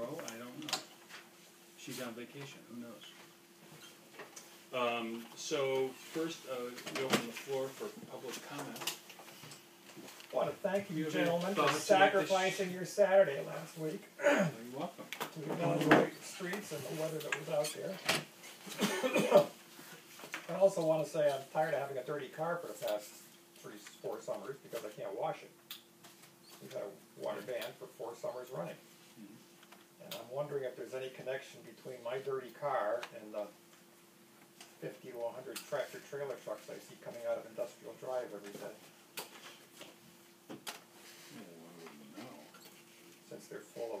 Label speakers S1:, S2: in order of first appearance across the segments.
S1: row, I don't know. She's on vacation, who knows? Um, so first, uh, we open the floor for public comment.
S2: Want to thank
S1: You
S2: you
S1: have any
S2: gentlemen for
S1: thoughts about this?
S2: sacrificing your Saturday last week
S1: Oh, You're welcome.
S2: to evaluate the streets and the weather that was out there. I also want to say I'm tired of having a dirty car for the past three, four summers because I can't wash it. We've had a water ban for four summers running. And I'm wondering if there's any connection between my dirty car and the fifty to hundred tractor trailer trucks I see coming out of Industrial Drive every day,
S1: I wouldn't know.
S2: since they're full of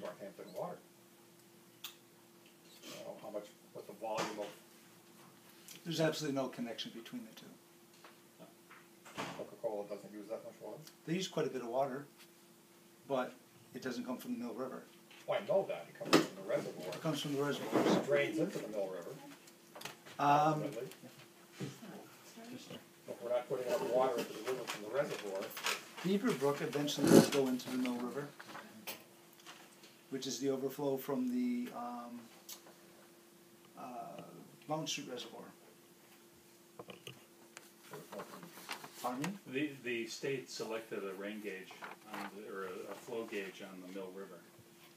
S2: Northampton water. I don't know how much, what the volume of
S3: There's absolutely no connection between the two.
S2: Coca-Cola doesn't use that much water.
S3: They use quite a bit of water, but it doesn't come from the Mill River.
S2: Well, I know that, it comes from the reservoir,
S3: It comes from the reservoirs.
S2: it drains into the Mill River,
S3: Um,
S2: ultimately. If we're not putting enough water into the river from the reservoir,
S3: Beaver Brook eventually does go into the Mill River, which is the overflow from the, um, uh, Mountain Street Reservoir. Pardon me?
S1: The, the state selected a rain gauge on the, or a, a flow gauge on the Mill River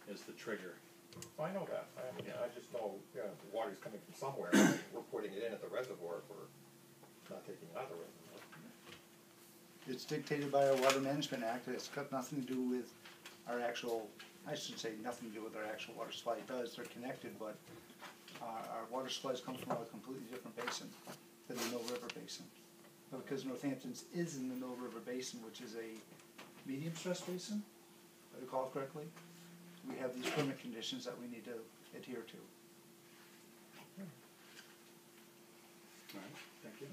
S1: as the trigger.
S2: I know that, I mean,
S1: Yeah.
S2: I just know, you know, the water's coming from somewhere, we're putting it in at the reservoir, if we're not taking it out of the reservoir.
S3: It's dictated by our Water Management Act, it's got nothing to do with our actual, I shouldn't say, nothing to do with our actual water supply, it does, they're connected, but our, our water supplies come from a completely different basin than the Mill River Basin. But Because Northampton's is in the Mill River Basin, which is a medium stress basin, if I recall correctly, we have these permit conditions that we need to adhere to.
S1: All right, thank you.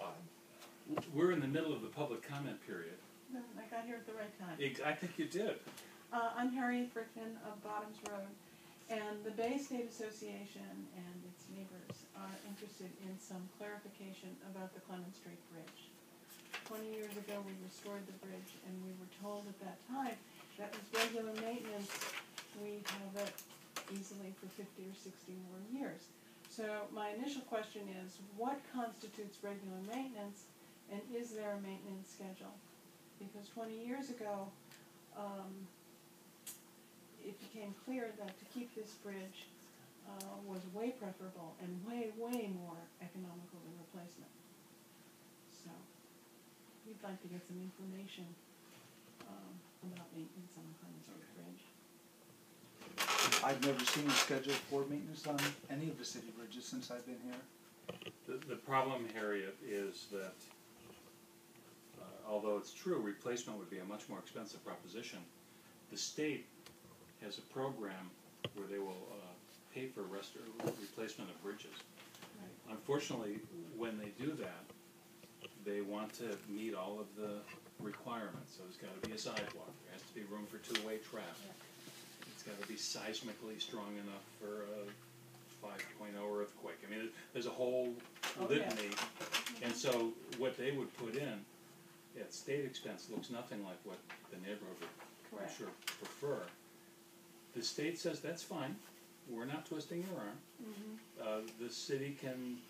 S2: Odd.
S1: We're in the middle of the public comment period.
S4: No, I got here at the right time.
S1: Ex- I think you did.
S4: Uh, I'm Harriet Frickman of Bottoms Road, and the Bay State Association and its neighbors are interested in some clarification about the Clement Street Bridge. Twenty years ago, we restored the bridge, and we were told at that time that with regular maintenance, we'd have it easily for fifty or sixty more years. So my initial question is, what constitutes regular maintenance, and is there a maintenance schedule? Because twenty years ago, um, it became clear that to keep this bridge, uh, was way preferable and way, way more economical than replacement. So, we'd like to get some information, um, about maintenance on the Clement Street Bridge.
S3: I've never seen a schedule for maintenance on any of the city bridges since I've been here.
S1: The, the problem, Harriet, is that, uh, although it's true, replacement would be a much more expensive proposition, the state has a program where they will, uh, pay for rest, replacement of bridges. Unfortunately, when they do that, they want to meet all of the requirements, so there's gotta be a sidewalk, there has to be room for two-way traffic. It's gotta be seismically strong enough for a five oh earthquake, I mean, there's a whole
S4: Oh, yeah.
S1: litany. And so what they would put in at state expense looks nothing like what the neighborhood would, I'm
S4: Correct.
S1: sure, prefer. The state says, that's fine, we're not twisting your arm,
S4: Mhm.
S1: uh, the city can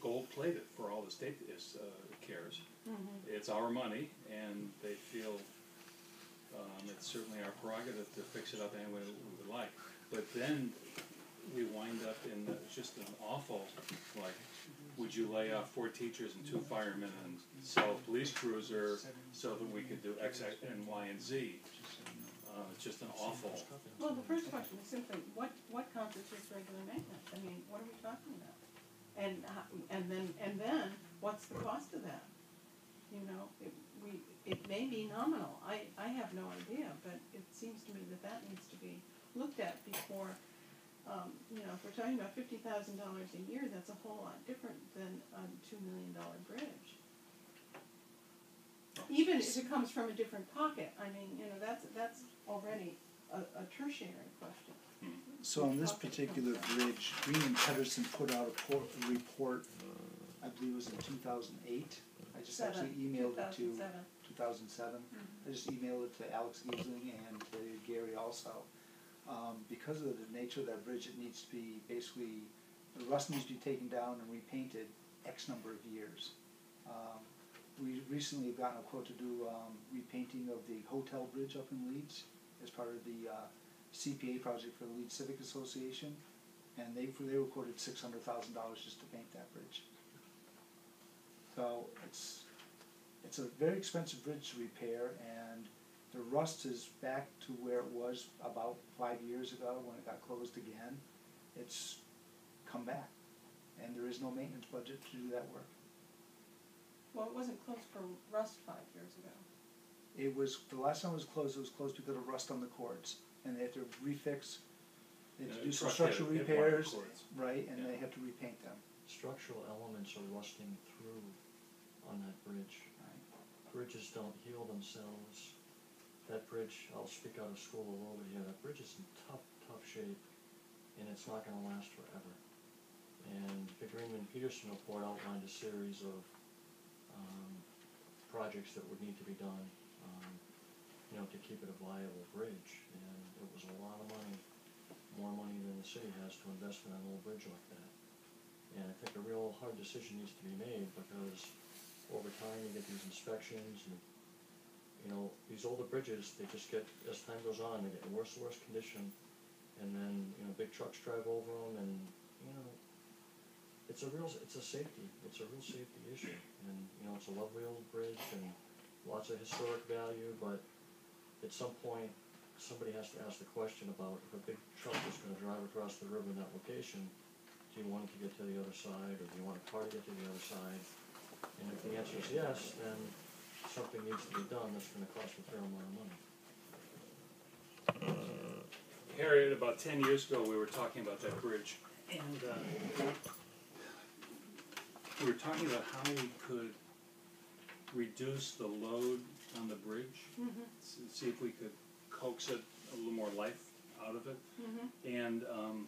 S1: gold plate it for all the state is, uh, cares.
S4: Mhm.
S1: It's our money and they feel, um, it's certainly our prerogative to fix it up any way we would like. But then we wind up in the- just an awful, like, would you lay off four teachers and two firemen and sell a police cruiser so that we could do X, X, and Y, and Z? Uh, it's just an awful,
S4: Well, the first question is simply, what, what constitutes regular maintenance? I mean, what are we talking about? And, how- and then, and then, what's the cost of that? You know, it, we, it may be nominal, I, I have no idea, but it seems to me that that needs to be looked at before, um, you know, if we're talking about fifty thousand dollars a year, that's a whole lot different than a two million dollar bridge. Even if it comes from a different pocket, I mean, you know, that's, that's already a, a tertiary question.
S3: So on this particular bridge, Greenman-Pedersen put out a por- a report, I believe it was in two thousand eight. I just actually emailed it to,
S4: 2007.
S3: two thousand seven. I just emailed it to Alex Giesling and to Gary also. Um, because of the nature of that bridge, it needs to be basically, the rust needs to be taken down and repainted X number of years. Um, we recently have gotten a quote to do, um, repainting of the hotel bridge up in Leeds as part of the, uh, CPA project for the Leeds Civic Association. And they, they were quoted six hundred thousand dollars just to paint that bridge. So it's, it's a very expensive bridge to repair and the rust is back to where it was about five years ago when it got closed again. It's come back and there is no maintenance budget to do that work.
S4: Well, it wasn't closed for rust five years ago.
S3: It was, the last time it was closed, it was closed because of rust on the chords and they had to refix, they had to do some
S1: Truck had
S3: structural
S1: hit one
S3: repairs,
S1: chords.
S3: right, and they
S1: Yeah.
S3: had to repaint them.
S5: Structural elements are rusting through on that bridge.
S3: Right.
S5: Bridges don't heal themselves. That bridge, I'll speak out of school a little bit here, that bridge is in tough, tough shape, and it's not gonna last forever. And the Greenman-Pedersen report outlined a series of, um, projects that would need to be done, um, you know, to keep it a viable bridge, and it was a lot of money, more money than the city has to invest in an old bridge like that. And I think a real hard decision needs to be made, because over time, you get these inspections and, you know, these older bridges, they just get, as time goes on, they get in worse and worse condition. And then, you know, big trucks drive over them and, you know, it's a real, it's a safety, it's a real safety issue. And, you know, it's a lovely old bridge and lots of historic value, but at some point, somebody has to ask the question about if a big truck is gonna drive across the river in that location, do you want it to get to the other side, or do you want a car to get to the other side? And if the answer is yes, then something needs to be done that's gonna cost a fair amount of money.
S1: Harriet, about ten years ago, we were talking about that bridge, and, uh, we were talking about how we could reduce the load on the bridge, s- see if we could coax it, a little more life out of it.
S4: mm-hmm.
S1: And, um,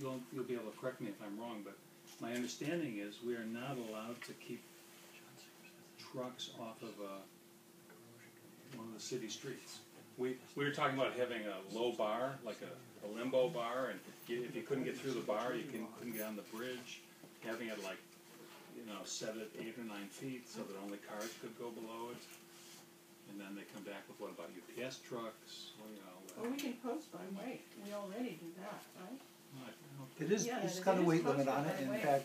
S1: you'll, you'll be able to correct me if I'm wrong, but my understanding is we are not allowed to keep trucks off of, uh, one of the city streets. We, we were talking about having a low bar, like a, a limbo bar, and you- if you couldn't get through the bar, you can, couldn't get on the bridge. Having it like, you know, set it eight or nine feet so that only cars could go below it. And then they come back with what about UPS trucks, well, you know. uh,
S4: Well, we can post by weight, we already do that, right?
S1: I don't
S3: It is,
S4: Yeah,
S3: it's
S4: it
S3: got a
S4: is
S3: weight limit
S4: posted
S3: on it,
S4: by
S3: in
S4: weight.
S3: fact,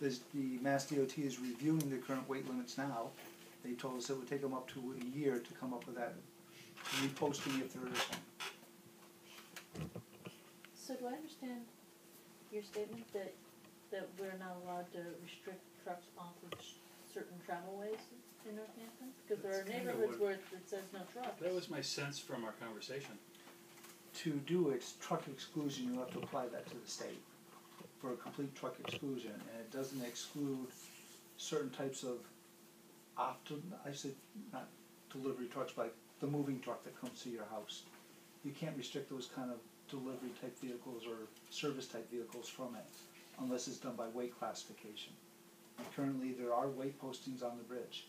S3: there's, the Mass DOT is reviewing the current weight limits now. They told us it would take them up to a year to come up with that, reposting if there is one.
S6: So do I understand your statement that, that we're not allowed to restrict trucks off of s- certain travelways in Northampton? Because there are
S1: That's kinda
S6: neighborhoods
S1: what-
S6: where it it says no trucks.
S1: That was my sense from our conversation.
S3: To do ex- truck exclusion, you have to apply that to the state for a complete truck exclusion, and it doesn't exclude certain types of often, I said, not delivery trucks, but the moving truck that comes to your house. You can't restrict those kind of delivery type vehicles or service type vehicles from it, unless it's done by weight classification. Currently, there are weight postings on the bridge,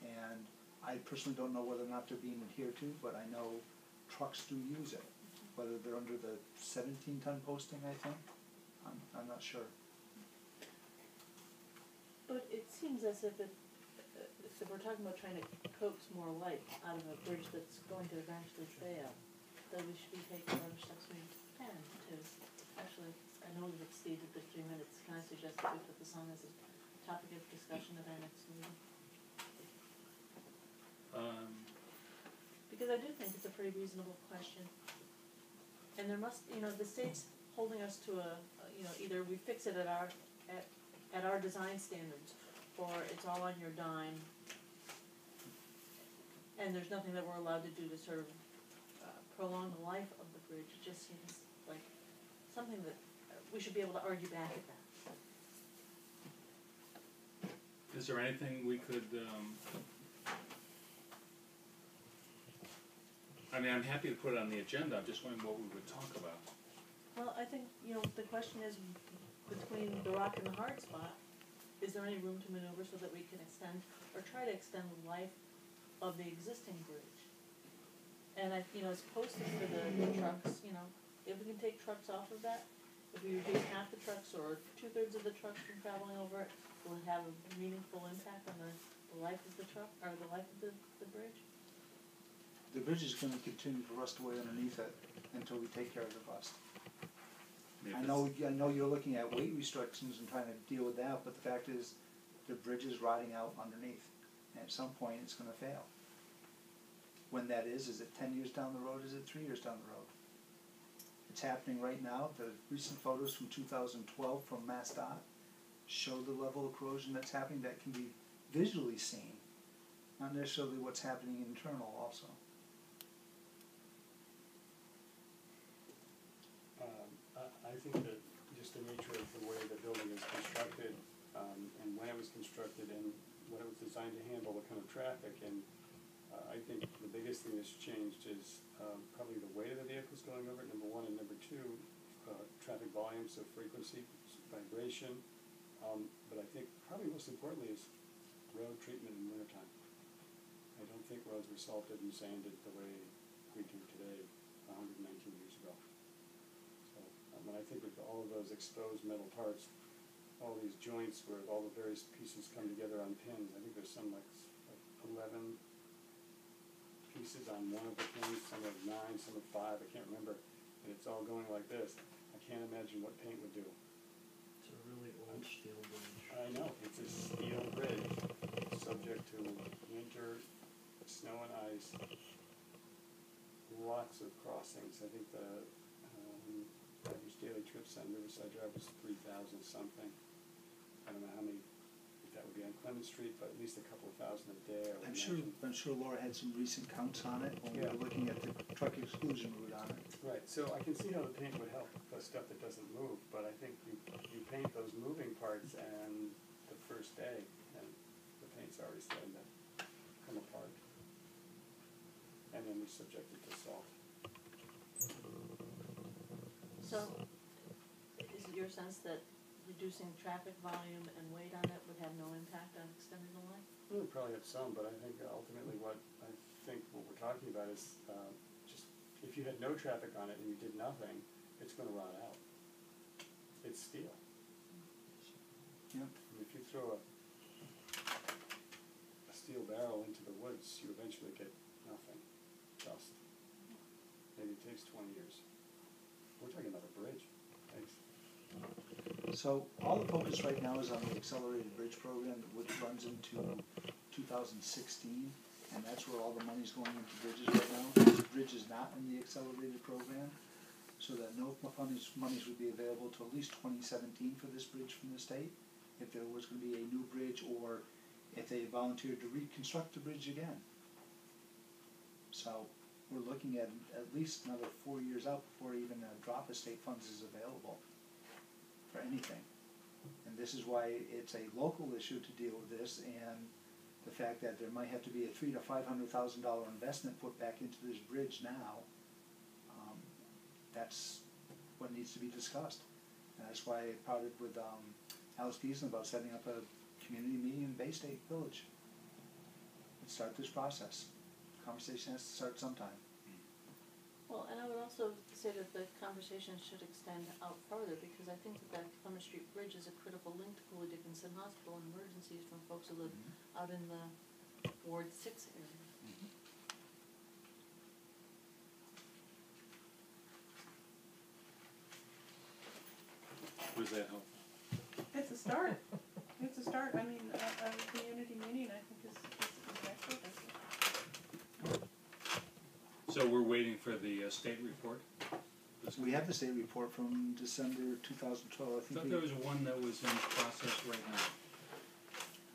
S3: and I personally don't know whether or not they're being adhered to, but I know trucks do use it. Whether they're under the seventeen ton posting, I think, I'm, I'm not sure.
S6: But it seems as if it, uh, if we're talking about trying to coax more life out of a bridge that's going to eventually fail, that we should be taking whatever steps we can to, actually, I know we've exceeded the three minutes, can I suggest that we put this on as a topic of discussion at our next meeting?
S1: Um,
S6: Because I do think it's a pretty reasonable question. And there must, you know, the state's holding us to a, a- you know, either we fix it at our, at, at our design standards, or it's all on your dime. And there's nothing that we're allowed to do to sort of uh, prolong the life of the bridge, it just seems like something that uh, we should be able to argue back at that.
S1: Is there anything we could, um, I mean, I'm happy to put it on the agenda, I'm just wondering what we would talk about.
S6: Well, I think, you know, the question is, between the rock and the hard spot, is there any room to maneuver so that we can extend, or try to extend the life of the existing bridge. And I, you know, it's posted for the, the trucks, you know, if we can take trucks off of that, if we reduce half the trucks or two-thirds of the trucks from traveling over it, will have a meaningful impact on the, the life of the truck, or the life of the, the bridge?
S3: The bridge is gonna continue to rust away underneath it until we take care of the rust.
S1: If
S3: I
S1: it's-
S3: know, I know you're looking at weight restrictions and trying to deal with that, but the fact is, the bridge is rotting out underneath, and at some point, it's gonna fail. When that is, is it ten years down the road, is it three years down the road? It's happening right now, the recent photos from two thousand twelve from MassDOT show the level of corrosion that's happening that can be visually seen, not necessarily what's happening internal also.
S7: Um, I, I think that just the nature of the way the building is constructed, um, and when it was constructed and when it was designed to handle what kind of traffic, and, uh, I think the biggest thing that's changed is, um, probably the weight of the vehicles going over it, number one, and number two, uh, traffic volume, so frequency, vibration. Um, but I think probably most importantly is road treatment in wintertime. I don't think roads were salted and sanded the way we do today, hundred and nineteen years ago. So, um, when I think of all of those exposed metal parts, all these joints where all the various pieces come together on pins, I think there's some like like eleven pieces on one of the pins, some have nine, some have five, I can't remember, and it's all going like this. I can't imagine what paint would do.
S5: It's a really old steel bridge.
S7: I know, it's a steel bridge, subject to winter, snow and ice. Lots of crossings, I think the, um, average daily trips on Riverside Drive was three thousand something. I don't know how many, if that would be on Clement Street, but at least a couple of thousand a day, I would
S3: I'm sure. I'm sure Laura had some recent counts on it when we were looking at the truck exclusion route on it.
S7: Right, so I can see how the paint would help, the stuff that doesn't move, but I think you, you paint those moving parts and the first day, and the paint's already starting to come apart. And then we subject it to salt.
S6: So, is it your sense that reducing traffic volume and weight on it would have no impact on extending the life?
S7: We'll probably have some, but I think ultimately what, I think what we're talking about is, uh, if you had no traffic on it and you did nothing, it's gonna rot out. It's steel.
S3: Yep.
S7: And If you throw a, a steel barrel into the woods, you eventually get nothing, dust. Maybe it takes twenty years. We're talking about a bridge, thanks.
S3: So all the focus right now is on the accelerated bridge program, which runs into two thousand sixteen, and that's where all the money's going into bridges right now. Bridge is not in the accelerated program, so that no monies, monies would be available to at least twenty seventeen for this bridge from the state. If there was gonna be a new bridge, or if they volunteered to reconstruct the bridge again. So we're looking at at least another four years out before even a drop of state funds is available for anything. And this is why it's a local issue to deal with this, and the fact that there might have to be a three to five hundred thousand dollar investment put back into this bridge now, um, that's what needs to be discussed. And that's why I parted with, um, Alice Giesen about setting up a community meeting in Bay State Village. And start this process. Conversation has to start sometime.
S6: Well, and I would also say that the conversation should extend out further, because I think that that Plymouth Street Bridge is a critical link to Cooley Dickinson Hospital and emergencies from folks who live mm-hmm. out in the Ward Six area. Mm-hmm.
S1: Does that help?
S4: It's a start, it's a start, I mean, a, a community meeting, I think is, is, is excellent.
S1: So we're waiting for the uh, state report?
S3: We have the state report from December two thousand twelve, I
S1: I
S3: think
S1: thought
S3: we.
S1: there was one that was in process right now.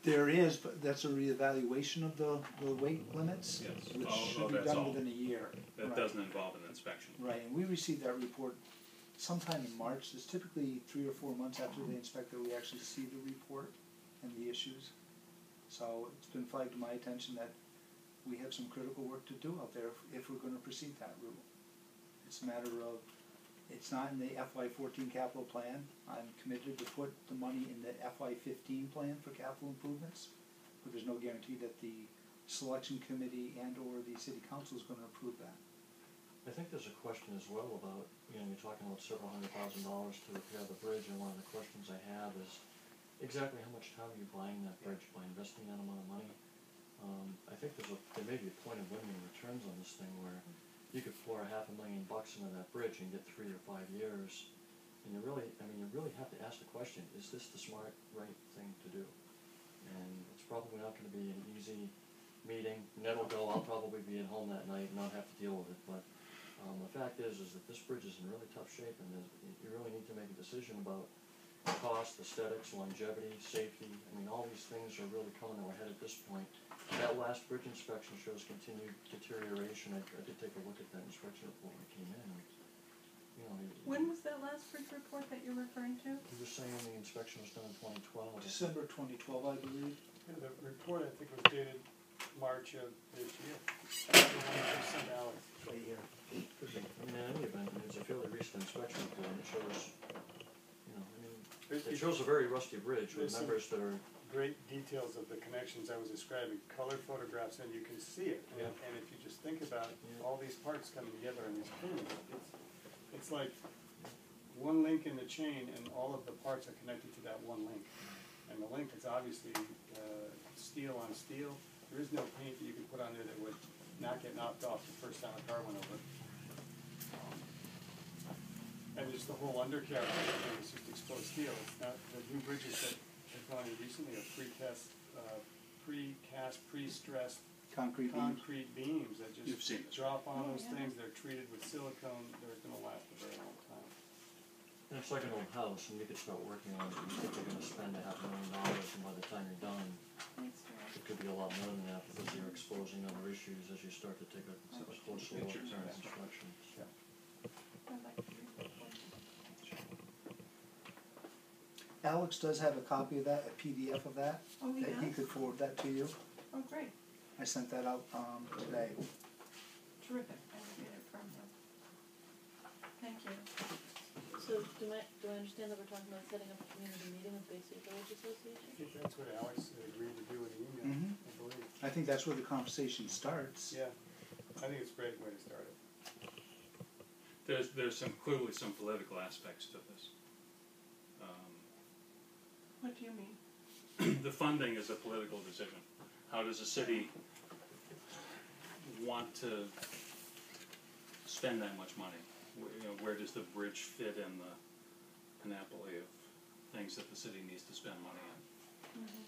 S3: There is, but that's a reevaluation of the, the weight limits,
S1: Yes.
S3: which
S1: Oh,
S3: should
S1: oh,
S3: be
S1: that's
S3: done
S1: all.
S3: within a year.
S1: That
S3: Right.
S1: doesn't involve an inspection.
S3: Right, and we received that report sometime in March, it's typically three or four months after the inspector, we actually see the report and the issues. So it's been flagged to my attention that we have some critical work to do out there if, if we're gonna proceed that route. It's a matter of, it's not in the FY fourteen capital plan, I'm committed to put the money in the FY fifteen plan for capital improvements, but there's no guarantee that the selection committee and or the city council is gonna approve that.
S5: I think there's a question as well about, you know, you're talking about several hundred thousand dollars to repair the bridge, and one of the questions I have is exactly how much time are you buying that bridge by investing that amount of money? Um, I think there's a, there may be a point of limiting returns on this thing where you could pour a half a million bucks into that bridge and get three or five years. And you really, I mean, you really have to ask the question, is this the smart, right thing to do? And it's probably not gonna be an easy meeting, Ned will go, I'll probably be at home that night and not have to deal with it, but, um, the fact is, is that this bridge is in really tough shape and you really need to make a decision about cost, aesthetics, longevity, safety, I mean, all these things are really coming to a head at this point. That last bridge inspection shows continued deterioration, I, I did take a look at that inspection report when it came in, you know, he-
S4: When was that last bridge report that you're referring to?
S5: he was saying the inspection was done in twenty twelve.
S3: December twenty twelve, I believe.
S7: Yeah, the report, I think, was dated March of this year. The one that was sent out.
S5: Could be, I mean, in any event, I mean, it's a fairly recent inspection report, and it shows, you know, I mean,
S7: It-
S5: it
S7: it-
S5: shows a very rusty bridge with
S7: There's some-
S5: members that are,
S7: Great details of the connections I was describing, color photographs, and you can see it. And,
S5: Yeah.
S7: and if you just think about
S5: Yeah.
S7: all these parts coming together in this pin, it's, it's like one link in the chain and all of the parts are connected to that one link. And the link is obviously, uh, steel on steel. There is no paint that you could put on there that would not get knocked off the first time a car went over. And just the whole undercarriage, is just exposed steel. It's not, the new bridges that have recently are precast, uh, precast, pre-stressed
S3: Concrete beam.
S7: concrete beams that
S1: You've
S7: just
S1: seen this.
S7: drop on
S4: Oh,
S7: those
S4: yeah.
S7: things, they're treated with silicone, they're gonna last a very long time.
S5: and it's like an old house, and you could start working on it, you think you're gonna spend a half a million dollars, and by the time you're done, it could be a lot more than that, because you're exposing other issues as you start to take a, a closer look
S1: Pictures,
S5: during
S1: yeah.
S5: construction.
S4: I'd like to read the report.
S3: Alex does have a copy of that, a PDF of that,
S4: Oh, he
S3: that he
S4: does?
S3: could forward that to you.
S4: Oh, great,
S3: I sent that out, um, today.
S4: terrific, I will get it from him. Thank you.
S6: So do I, do I understand that we're talking about setting up a community meeting with Bay State Village
S7: I
S6: Association?
S7: think that's what Alex agreed to do in the email,
S3: Mhm.
S7: I believe.
S3: I think that's where the conversation starts.
S7: Yeah, I think it's a great way to start it.
S1: There's, there's some, clearly some political aspects to this. Um,
S4: What do you mean?
S1: the funding is a political decision. How does a city want to spend that much money? Where, you know, where does the bridge fit in the panoply of things that the city needs to spend money on?
S4: Mhm.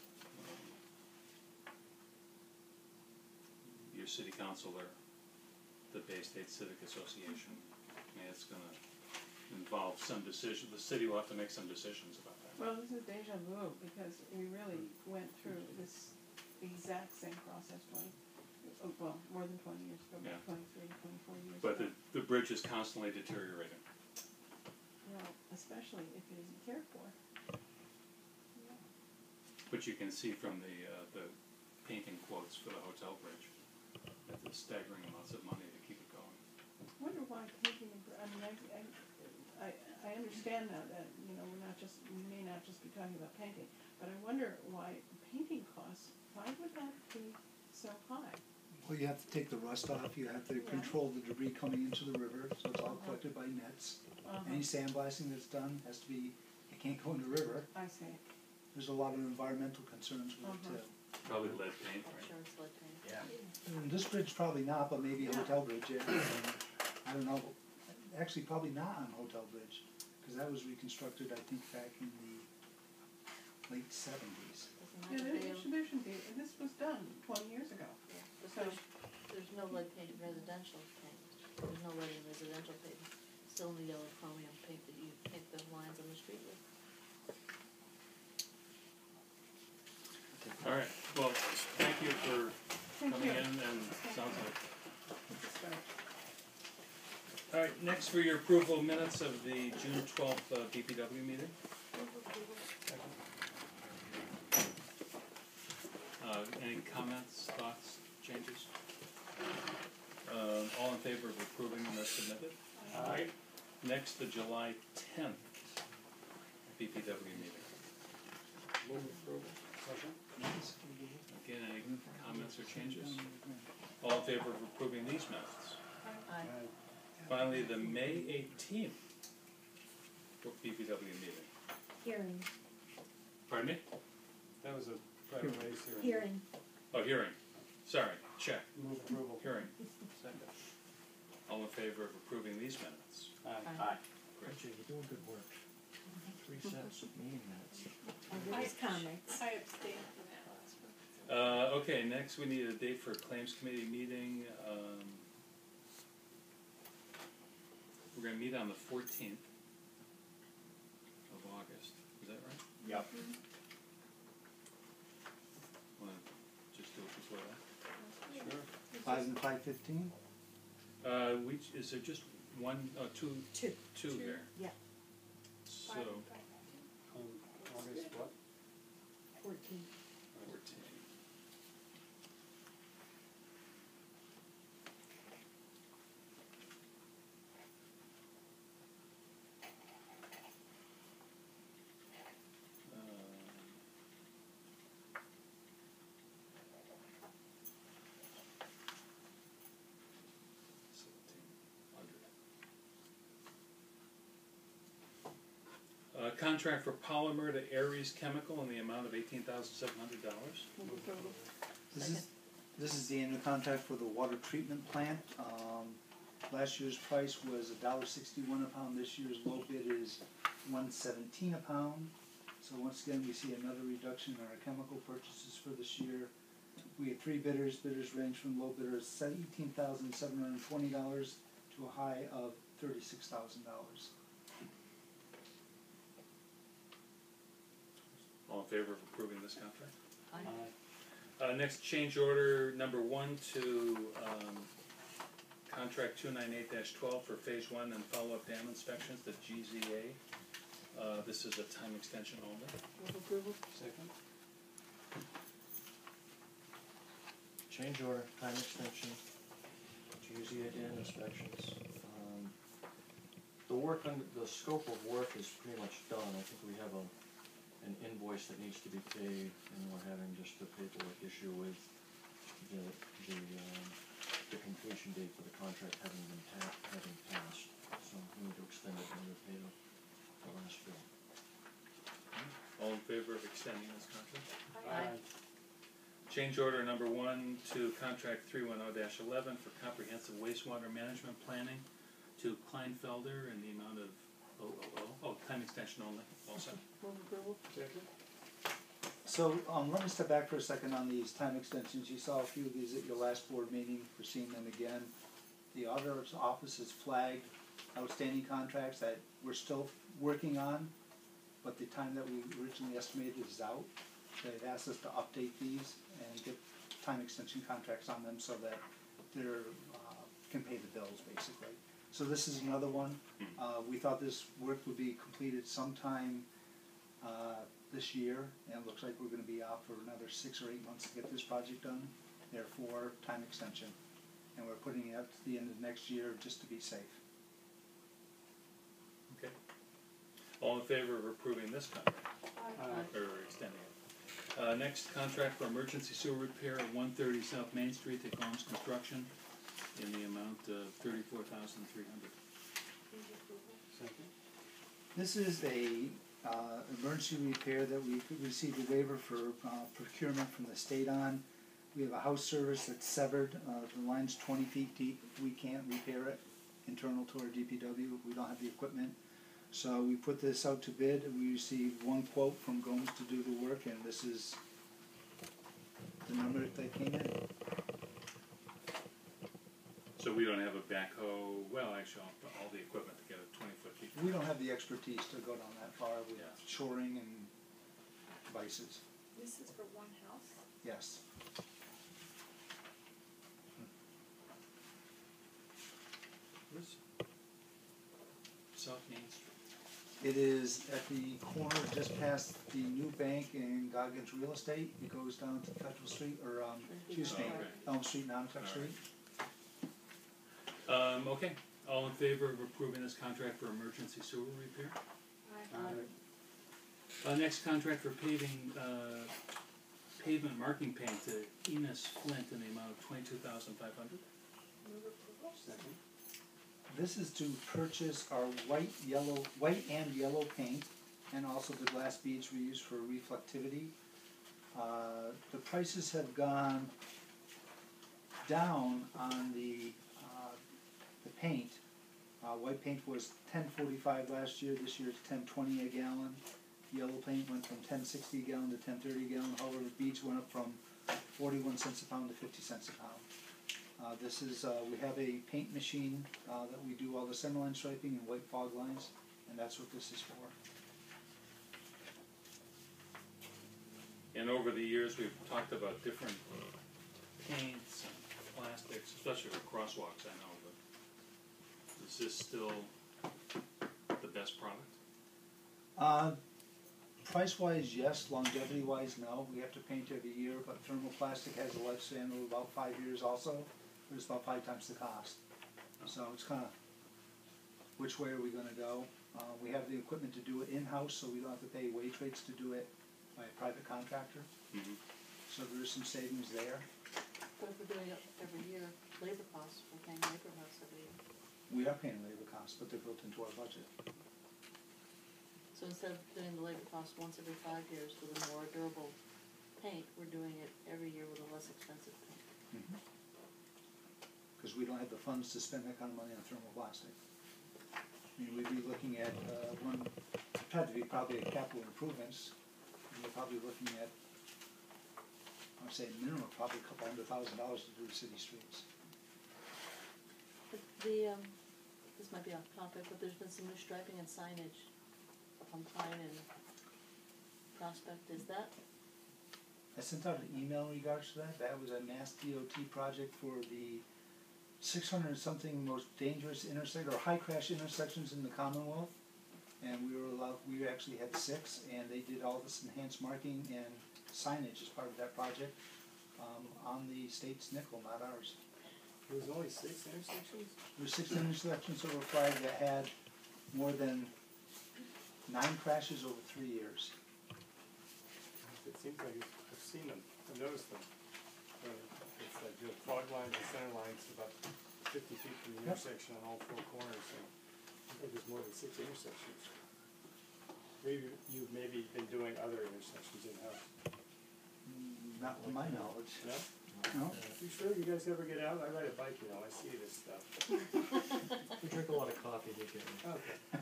S1: Your city councilor, the Bay State Civic Association, I mean, it's gonna involve some decision, the city will have to make some decisions about that.
S4: Well, this is deja vu, because we really went through this exact same process twenty, oh, well, more than twenty years ago,
S1: Yeah.
S4: about 23, 24 years ago.
S1: But the, the bridge is constantly deteriorating.
S4: Well, especially if it isn't cared for. Yeah.
S1: But you can see from the, uh, the painting quotes for the hotel bridge, that the staggering amounts of money to keep it going.
S4: Wonder why painting, the br- I mean, I, I, I, I understand now that, you know, we're not just, we may not just be talking about painting, but I wonder why painting costs, why would that be so high?
S3: Well, you have to take the rust off, you have to
S4: Yeah.
S3: control the debris coming into the river, so it's all
S4: Uh-huh.
S3: collected by nets.
S4: Uh-huh.
S3: Any sandblasting that's done has to be, it can't go in the river.
S4: I see,
S3: There's a lot of environmental concerns with it
S4: Uh-huh.
S3: too.
S1: Probably lead paint, right?
S6: Insurance lead paint.
S3: And this bridge probably not, but maybe a
S4: Yeah.
S3: hotel bridge, yeah. I don't know, actually probably not on hotel bridge, cause that was reconstructed, I think, back in the late seventies.
S4: Yeah,
S6: have
S4: there,
S6: to be,
S4: there should, there should be, this was done twenty years ago.
S6: yeah, but there's, there's no lead paint in residential paint. There's no lead in residential paint. Still in the yellow chromium paint that you paint the lines on the street with.
S1: All right, well, thank you for
S4: Thank
S1: coming
S4: you.
S1: in and sounds like.
S4: That's right.
S1: All right, next for your approval minutes of the June twelfth, uh, BPW meeting. Uh, any comments, thoughts, changes? Uh, all in favor of approving them as submitted?
S7: Aye.
S1: Next, the July tenth BPW meeting.
S7: Move approval. Motion?
S1: Again, any comments or changes? All in favor of approving these minutes?
S6: Aye.
S1: Finally, the May eighteenth BPW meeting.
S8: Hearing,
S1: Pardon me?
S7: That was a private ways hearing.
S8: hearing,
S1: Oh, hearing. Sorry, check.
S7: Move approval.
S1: Hearing.
S7: Second.
S1: All in favor of approving these minutes?
S7: Aye.
S6: Aye.
S1: Great.
S5: Reggie, you're doing good work. Three sets of meeting minutes.
S8: are these comments?
S4: I abstained from that last one.
S1: Uh, okay, next we need a date for a claims committee meeting, um. We're gonna meet on the fourteenth of August, is that right?
S3: Yep.
S1: Wanna just do it before that?
S7: Sure.
S3: Five and five fifteen?
S1: Uh, we, is there just one, uh, two,
S8: Two,
S1: two here?
S8: yeah,
S1: So,
S4: Five and.
S7: On August what?
S1: Contract for polymer to Aries Chemical in the amount of eighteen thousand seven hundred dollars.
S3: This is, this is the annual contract for the water treatment plant. Um, last year's price was a dollar sixty-one a pound, this year's low bid is one seventeen a pound. So once again, we see another reduction in our chemical purchases for this year. We had three bidders, bidders range from low bidder eighteen thousand seven hundred and twenty dollars to a high of thirty-six thousand dollars.
S1: All in favor of approving this contract?
S6: Aye.
S7: Aye.
S1: Uh, next, change order number one to, um, contract two nine eight twelve for phase one and follow-up dam inspections, the GZA. Uh, this is a time extension only.
S6: Move approval.
S7: Second?
S5: Change order, time extension, GZA dam inspections. Um, The work, on the scope of work is pretty much done, I think we have a, an invoice that needs to be paid, and we're having just a paperwork issue with the, the, um, the completion date for the contract having been pa- having passed, so we need to extend it and we pay the, the last bill.
S1: All in favor of extending this contract?
S6: Aye.
S1: Change order number one to contract three one oh eleven for comprehensive wastewater management planning to Kleinfelder in the amount of oh, oh, oh, oh, time extension only, also.
S3: So, um, let me step back for a second on these time extensions, you saw a few of these at your last board meeting, we're seeing them again. The auditor's office has flagged outstanding contracts that we're still working on, but the time that we originally estimated is out. They've asked us to update these and get time extension contracts on them so that they're, uh, can pay the bills, basically. So this is another one, uh, we thought this work would be completed sometime, uh, this year, and it looks like we're gonna be out for another six or eight months to get this project done, therefore, time extension. And we're putting it up to the end of next year just to be safe.
S1: Okay. All in favor of approving this contract,
S7: Aye.
S1: or extending it? Uh, next, contract for emergency sewer repair at one thirty South Main Street to Gomes Construction in the amount of thirty-four thousand three hundred.
S7: Second?
S3: This is a, uh, emergency repair that we received a waiver for, uh, procurement from the state on. We have a house service that's severed, uh, the line's twenty feet deep, we can't repair it internal to our DPW, we don't have the equipment. So we put this out to bid, and we received one quote from Gomes to do the work, and this is the number that came in.
S1: So we don't have a backhoe, well, actually, all, all the equipment to get a twenty-foot deep.
S3: We don't have the expertise to go down that far with
S1: Yeah.
S3: shoring and vices,
S4: This is for one house?
S3: yes.
S1: Where's South Main Street?
S3: It is at the corner just past the new bank and Goggins Real Estate. It goes down to Federal Street, or, um, excuse me,
S1: Oh, okay.
S3: Elm Street, Nantucket
S1: All
S3: Street.
S1: Right. Um, okay, all in favor of approving this contract for emergency sewer repair?
S7: Aye.
S1: Uh, next contract for paving, uh, pavement marking paint to Ennis Flint in the amount of twenty-two thousand five hundred.
S6: Move approval?
S7: Second.
S3: This is to purchase our white, yellow, white and yellow paint, and also the glass beads we use for reflectivity. Uh, the prices have gone down on the, the paint. Uh, white paint was ten forty-five last year, this year it's ten twenty a gallon. Yellow paint went from ten sixty a gallon to ten thirty a gallon, however, the beads went up from forty-one cents a pound to fifty cents a pound. Uh, this is, uh, we have a paint machine, uh, that we do all the centerline striping and white fog lines, and that's what this is for.
S1: And over the years, we've talked about different paints and plastics, especially for crosswalks, I know, is this still the best product?
S3: Uh, price wise, yes, longevity wise, no, we have to paint every year, but thermoplastic has a lifespan of about five years also, but it's about five times the cost. So it's kinda, which way are we gonna go? Uh, we have the equipment to do it in-house, so we don't have to pay wage rates to do it by a private contractor,
S1: Mm-hmm.
S3: so there is some savings there.
S6: But if we're doing it every year, labor costs, we're paying labor costs every year.
S3: We are paying labor costs, but they're built into our budget.
S6: So instead of doing the labor costs once every five years with a more durable paint, we're doing it every year with a less expensive paint.
S3: Cause we don't have the funds to spend that kind of money on thermoplastic. I mean, we'd be looking at, uh, one, it'd to be probably at capital improvements, and we're probably looking at, I'd say minimum, probably a couple hundred thousand dollars to do the city streets.
S6: The, um, this might be off topic, but there's been some new striping and signage on Pine and Prospect, is that,
S3: I sent out an email in regards to that, that was a Mass DOT project for the six hundred something most dangerous intersect, or high crash intersections in the Commonwealth. And we were allowed, we actually had six, and they did all this enhanced marking and signage as part of that project, um, on the state's nickel, not ours.
S7: There was only six intersections?
S3: There were six intersections that were flagged that had more than nine crashes over three years.
S7: It seems like I've seen them, I've noticed them. Uh, It's like the fog lines and center lines about fifty feet from the
S3: Yep.
S7: intersection on all four corners, and I think there's more than six intersections. Maybe you've maybe been doing other intersections in-house,
S3: Mm, Not to my knowledge.
S7: no?
S3: No?
S7: You sure you guys ever get out? I ride a bike, you know, I see this stuff.
S5: We drink a lot of coffee, you.
S7: Okay.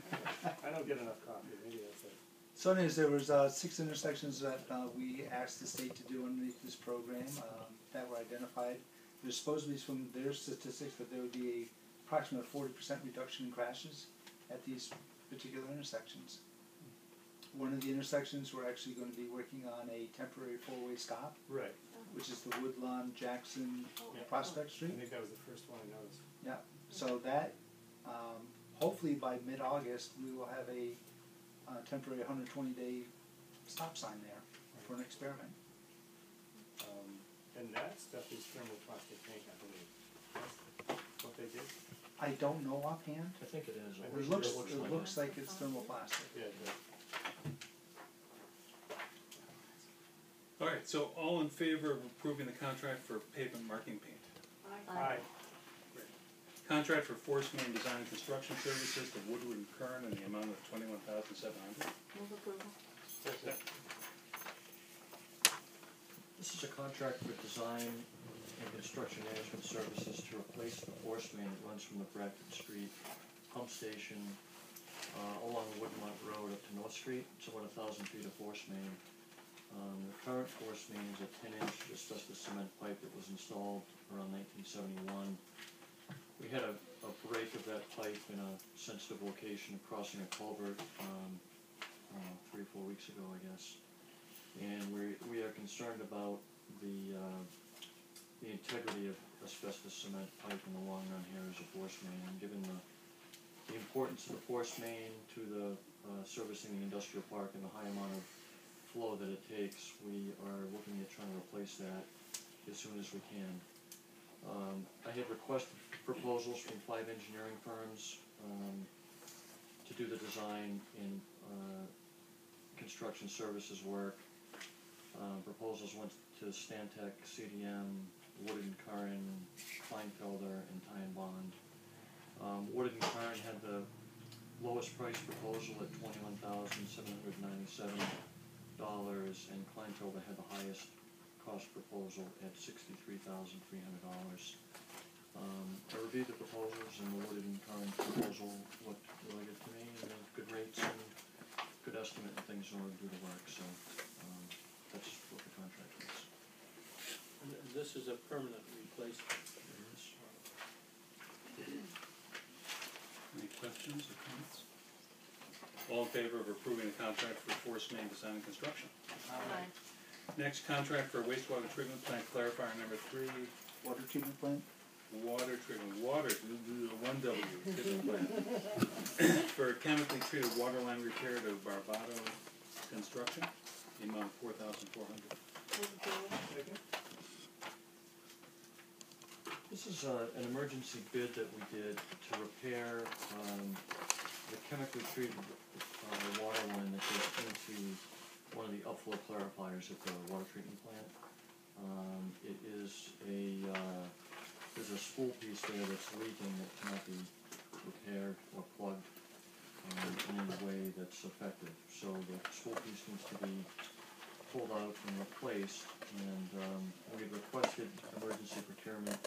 S7: I don't get enough coffee, maybe that's it.
S3: So anyways, there was, uh, six intersections that, uh, we asked the state to do underneath this program, um, that were identified. There's supposed to be from their statistics that there would be a approximate forty percent reduction in crashes at these particular intersections. One of the intersections, we're actually gonna be working on a temporary four-way stop,
S7: Right,
S3: which is the Woodlawn Jackson
S7: Yeah.
S3: Prospect
S7: I
S3: Street.
S7: think that was the first one I noticed.
S3: Yeah, so that, um, hopefully by mid-August, we will have a, uh, temporary hundred twenty day stop sign there for an experiment.
S7: Um, and that stuff is thermoplastic paint, I believe. That's what they did?
S3: I don't know offhand,
S5: I think it is.
S3: it looks, it looks like it's thermoplastic.
S7: Yeah, it did.
S1: Alright, so all in favor of approving the contract for pavement marking paint?
S7: Aye.
S1: Contract for force main design and construction services to Woodard and Curran in the amount of twenty-one thousand seven hundred.
S6: move approval?
S7: Second.
S5: This is a contract for design and construction management services to replace the force main that runs from the Bradford Street pump station uh, along Woodmont Road up to North Street. It's about a thousand feet of force main. Um, the current force main is a ten inch asbestos cement pipe that was installed around nineteen seventy-one. We had a, a break of that pipe in a sensitive location crossing a culvert, um, I three or four weeks ago, I guess. And we, we are concerned about the, uh, the integrity of asbestos cement pipe in the long run here as a force main, and given the, the importance of the force main to the, uh, servicing the industrial park and the high amount of flow that it takes, we are looking at trying to replace that as soon as we can. Um, I had requested proposals from five engineering firms um, to do the design and uh, construction services work. Um, proposals went to Stantec, CDM, wooden carin, Kleinfelder, and Tighe & Bond. Um, Curran had the lowest price proposal at 21797 dollars, and Kleinfelder had the highest cost proposal at sixty-three thousand three hundred dollars. Um, I reviewed the proposals, and the Woodard and Curran proposal looked really good to me, and have good rates and good estimate and things in order to do the work, so, um, that's what the contract is.
S9: And th- This is a permanent replacement.
S1: Any questions or comments? All in favor of approving the contract for Force Main Design and Construction?
S6: Aye.
S1: Next, contract for wastewater treatment plant clarifier number three,
S3: Water treatment plant?
S1: water treatment, water, one W, treatment plant. For chemically treated water line repair to Barbado Construction, the amount of four thousand four hundred.
S6: Move approval.
S5: This is uh, an emergency bid that we did to repair um, the chemically treated uh, water line that goes into one of the upflow clarifiers at the water treatment plant. Um, It is a, uh, there's a spool piece there that's leaking that cannot be repaired or plugged um, in any way that's effective. So the spool piece needs to be pulled out and replaced, and um, we requested emergency procurement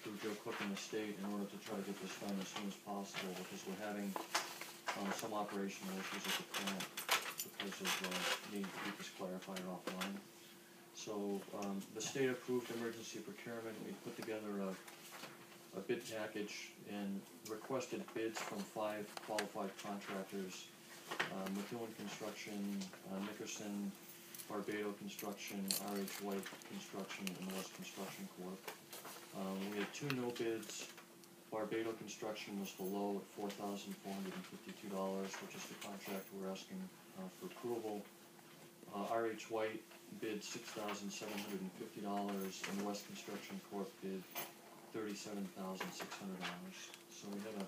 S5: through Joe Cook and the state in order to try to get this done as soon as possible, because we're having uh, some operational issues at the plant because of uh, needing to keep this clarifier offline. So um, the state approved emergency procurement, we put together a, a bid package and requested bids from five qualified contractors. Um, Methuen Construction, uh, Nickerson, Barbado Construction, RH White Construction, and West Construction Corp. Um, we had two no bids. Barbado Construction was the low at four thousand four hundred and fifty-two dollars, which is the contract we're asking, uh, for approval. Uh, RH White bid six thousand seven hundred and West Construction Corp bid thirty-seven thousand six hundred dollars. So we had a,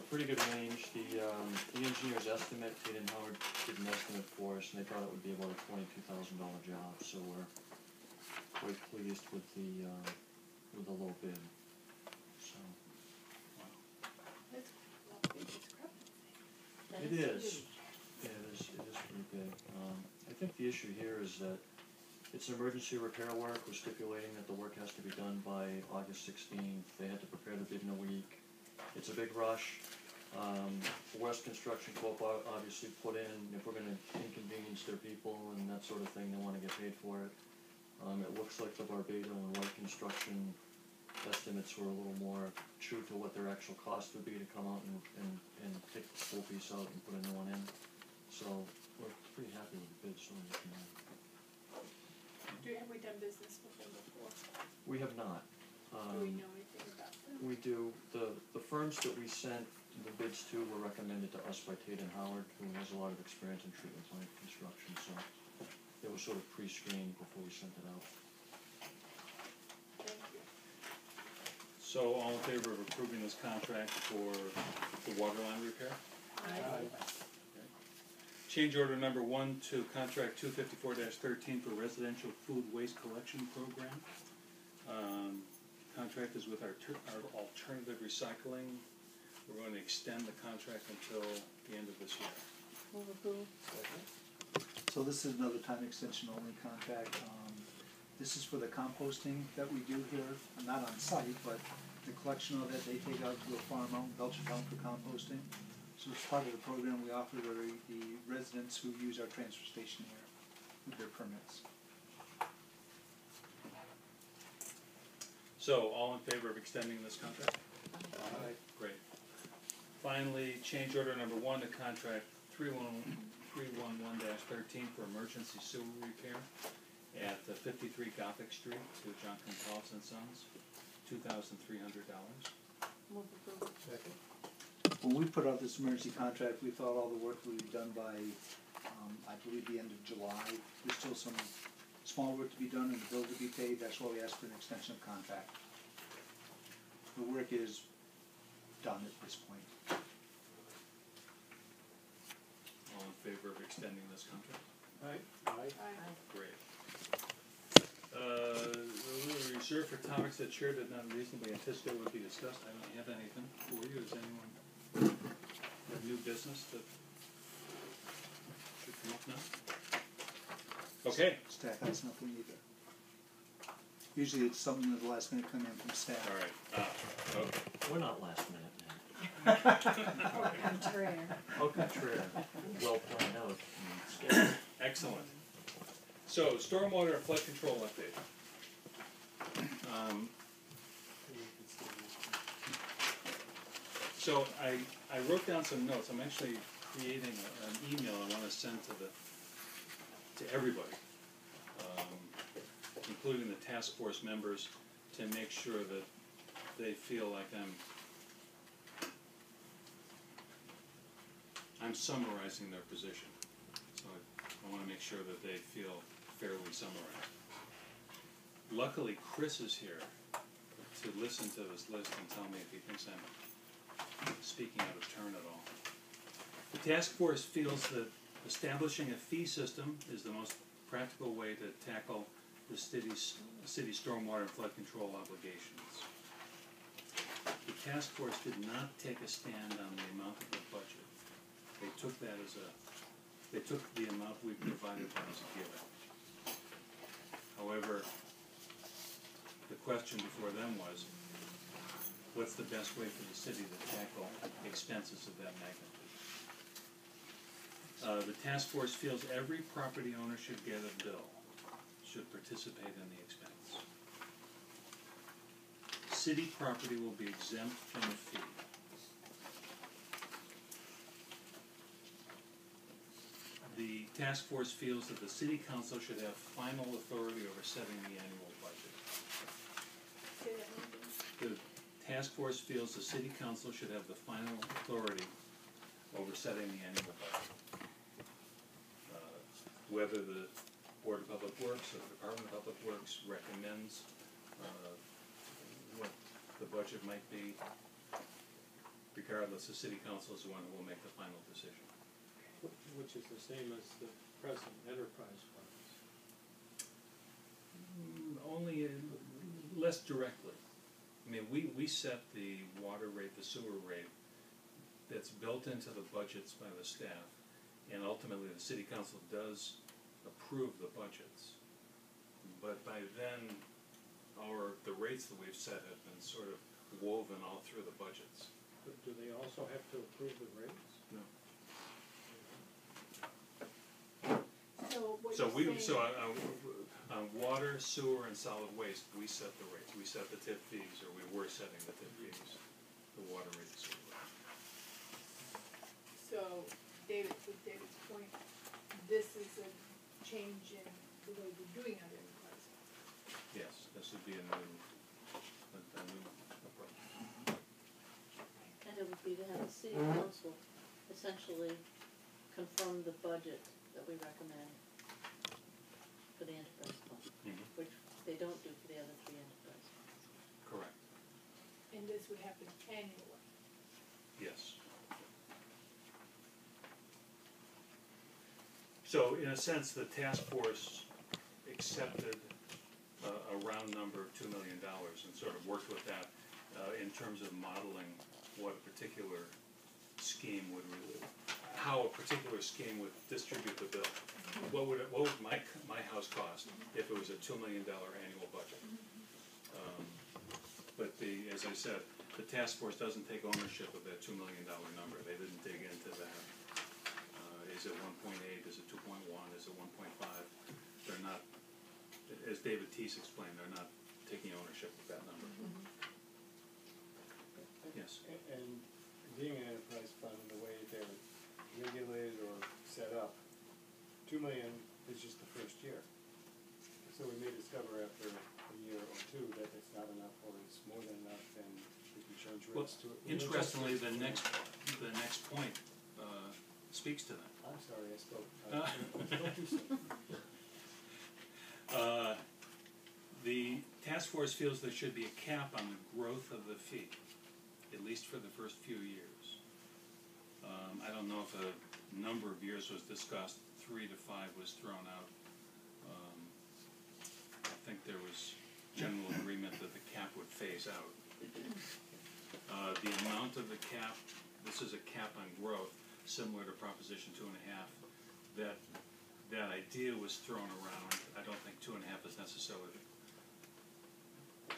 S5: a pretty good range. The, um, the engineer's estimate, and Howard did an estimate for us, and they thought it would be about a twenty-two thousand dollar job, so we're quite pleased with the, uh, with the low bid, so.
S6: That's a big discrepancy. That
S5: It is, yeah, it is, it is pretty big. Um, I think the issue here is that it's an emergency repair work, we're stipulating that the work has to be done by August sixteenth, they had to prepare the bid in a week. It's a big rush, um, West Construction Corp obviously put in, if we're gonna inconvenience their people and that sort of thing, they wanna get paid for it. Um, it looks like the Barbado and White Construction estimates were a little more true to what their actual cost would be to come out and, and, and take the full piece out and put a new one in. So, we're pretty happy with the bid, so we can, uh,
S10: Do, have we done business with them before?
S5: we have not.
S10: Do we
S5: Um,
S10: know anything about them?
S5: We do, the, the firms that we sent the bids to were recommended to us by Tata and Howard, who has a lot of experience in treatment plant construction, so it was sort of pre-screened before we sent it out.
S10: Thank you.
S1: So all in favor of approving this contract for the water line repair?
S6: Aye.
S1: Change order number one to contract two fifty-four thirteen for residential food waste collection program. Um, contract is with our, ter- our alternative recycling. We're going to extend the contract until the end of this year.
S6: Move approval.
S3: So this is another time extension only contract. Um, this is for the composting that we do here, not on site, but the collection of it, they take out to a farm out in Belchertown for composting. So it's part of the program we offer to the- the residents who use our transfer station here with their permits.
S1: So all in favor of extending this contract? Aye. Great. Finally, change order number one to contract three one, three one one thirteen for emergency sewer repair at the fifty-three Gothic Street to Johnson Paulson and Sons, two thousand three hundred dollars.
S6: Move approval.
S3: When we put out this emergency contract, we thought all the work would be done by, um, I believe the end of July. There's still some small work to be done and the bill to be paid, that's why we asked for an extension of contract. The work is done at this point.
S1: All in favor of extending this contract?
S9: Aye. Aye.
S10: Aye.
S1: Great. Uh, we reserved for topics that chair did not reasonably anticipate would be discussed. I don't have anything for you. Does anyone have new business that should come up now? Okay,
S3: Staff has nothing either. Usually it's something at the last minute come in from staff.
S1: all right. Ah, okay.
S5: We're not last minute now.
S8: Au contraire.
S5: Au contraire, well planned out and scheduled.
S1: Excellent. So, stormwater and flood control update. Um, So I, I wrote down some notes, I'm actually creating a- an email I wanna send to the, to everybody. um, Including the task force members, to make sure that they feel like I'm I'm summarizing their position. So I, I wanna make sure that they feel fairly summarized. Luckily, Chris is here to listen to this list and tell me if he thinks I'm speaking out of turn at all. The task force feels that establishing a fee system is the most practical way to tackle the city's, city stormwater and flood control obligations. The task force did not take a stand on the amount of the budget. They took that as a, they took the amount we provided as a given. However, the question before them was, what's the best way for the city to tackle expenses of that magnitude? Uh, the task force feels every property owner should get a bill, should participate in the expense. City property will be exempt from the fee. The task force feels that the city council should have final authority over setting the annual budget.
S10: Say that one again.
S1: The task force feels the city council should have the final authority over setting the annual budget. Uh, Whether the Board of Public Works or the Department of Public Works recommends, uh, what the budget might be, regardless, the city council is the one who will make the final decision.
S9: Wh- Which is the same as the present enterprise funds.
S1: Mm, Only uh, less directly. I mean, we, we set the water rate, the sewer rate, that's built into the budgets by the staff. And ultimately, the city council does approve the budgets. But by then, our, the rates that we've set have been sort of woven all through the budgets.
S9: But do they also have to approve the rates?
S1: No.
S10: So what
S1: So
S10: you're
S1: we,
S10: saying-
S1: so on, on, on water, sewer, and solid waste, we set the rates, we set the tip fees, or we were setting the tip fees, the water rate, sewer rate.
S10: So, David, with David's point, this is a change in the way we're doing our enterprise.
S1: Yes, this would be a new, a, a new approach.
S6: And it would be to have the city council essentially confirm the budget that we recommend for the enterprise fund,
S1: Mhm.
S6: which they don't do for the other three enterprise funds.
S1: Correct,
S10: And this would happen annually.
S1: yes. So in a sense, the task force accepted a, a round number of two million dollars and sort of worked with that, uh, in terms of modeling what a particular scheme would really, how a particular scheme would distribute the bill. What would, it- what would my, my house cost if it was a two million dollar annual budget? Um, But the, as I said, the task force doesn't take ownership of that two million dollar number, they didn't dig into that. Uh, is it one point eight, is it two point one, is it one point five? They're not, as David Teese explained, they're not taking ownership of that number. Yes.
S7: A- And being an enterprise fund, the way they're regulated or set up, two million is just the first year. So we may discover after a year or two that it's not enough or it's more than enough and we can charge
S1: Well,
S7: rates to it.
S1: Interestingly, the next, the next point, uh, speaks to that.
S7: I'm sorry, I spoke. Uh, Don't do so.
S1: Uh, The task force feels there should be a cap on the growth of the fee, at least for the first few years. Um, I don't know if a number of years was discussed, three to five was thrown out. Um, I think there was general agreement that the cap would phase out. Uh, the amount of the cap, this is a cap on growth, similar to Proposition two and a half. That, that idea was thrown around, I don't think two and a half is necessarily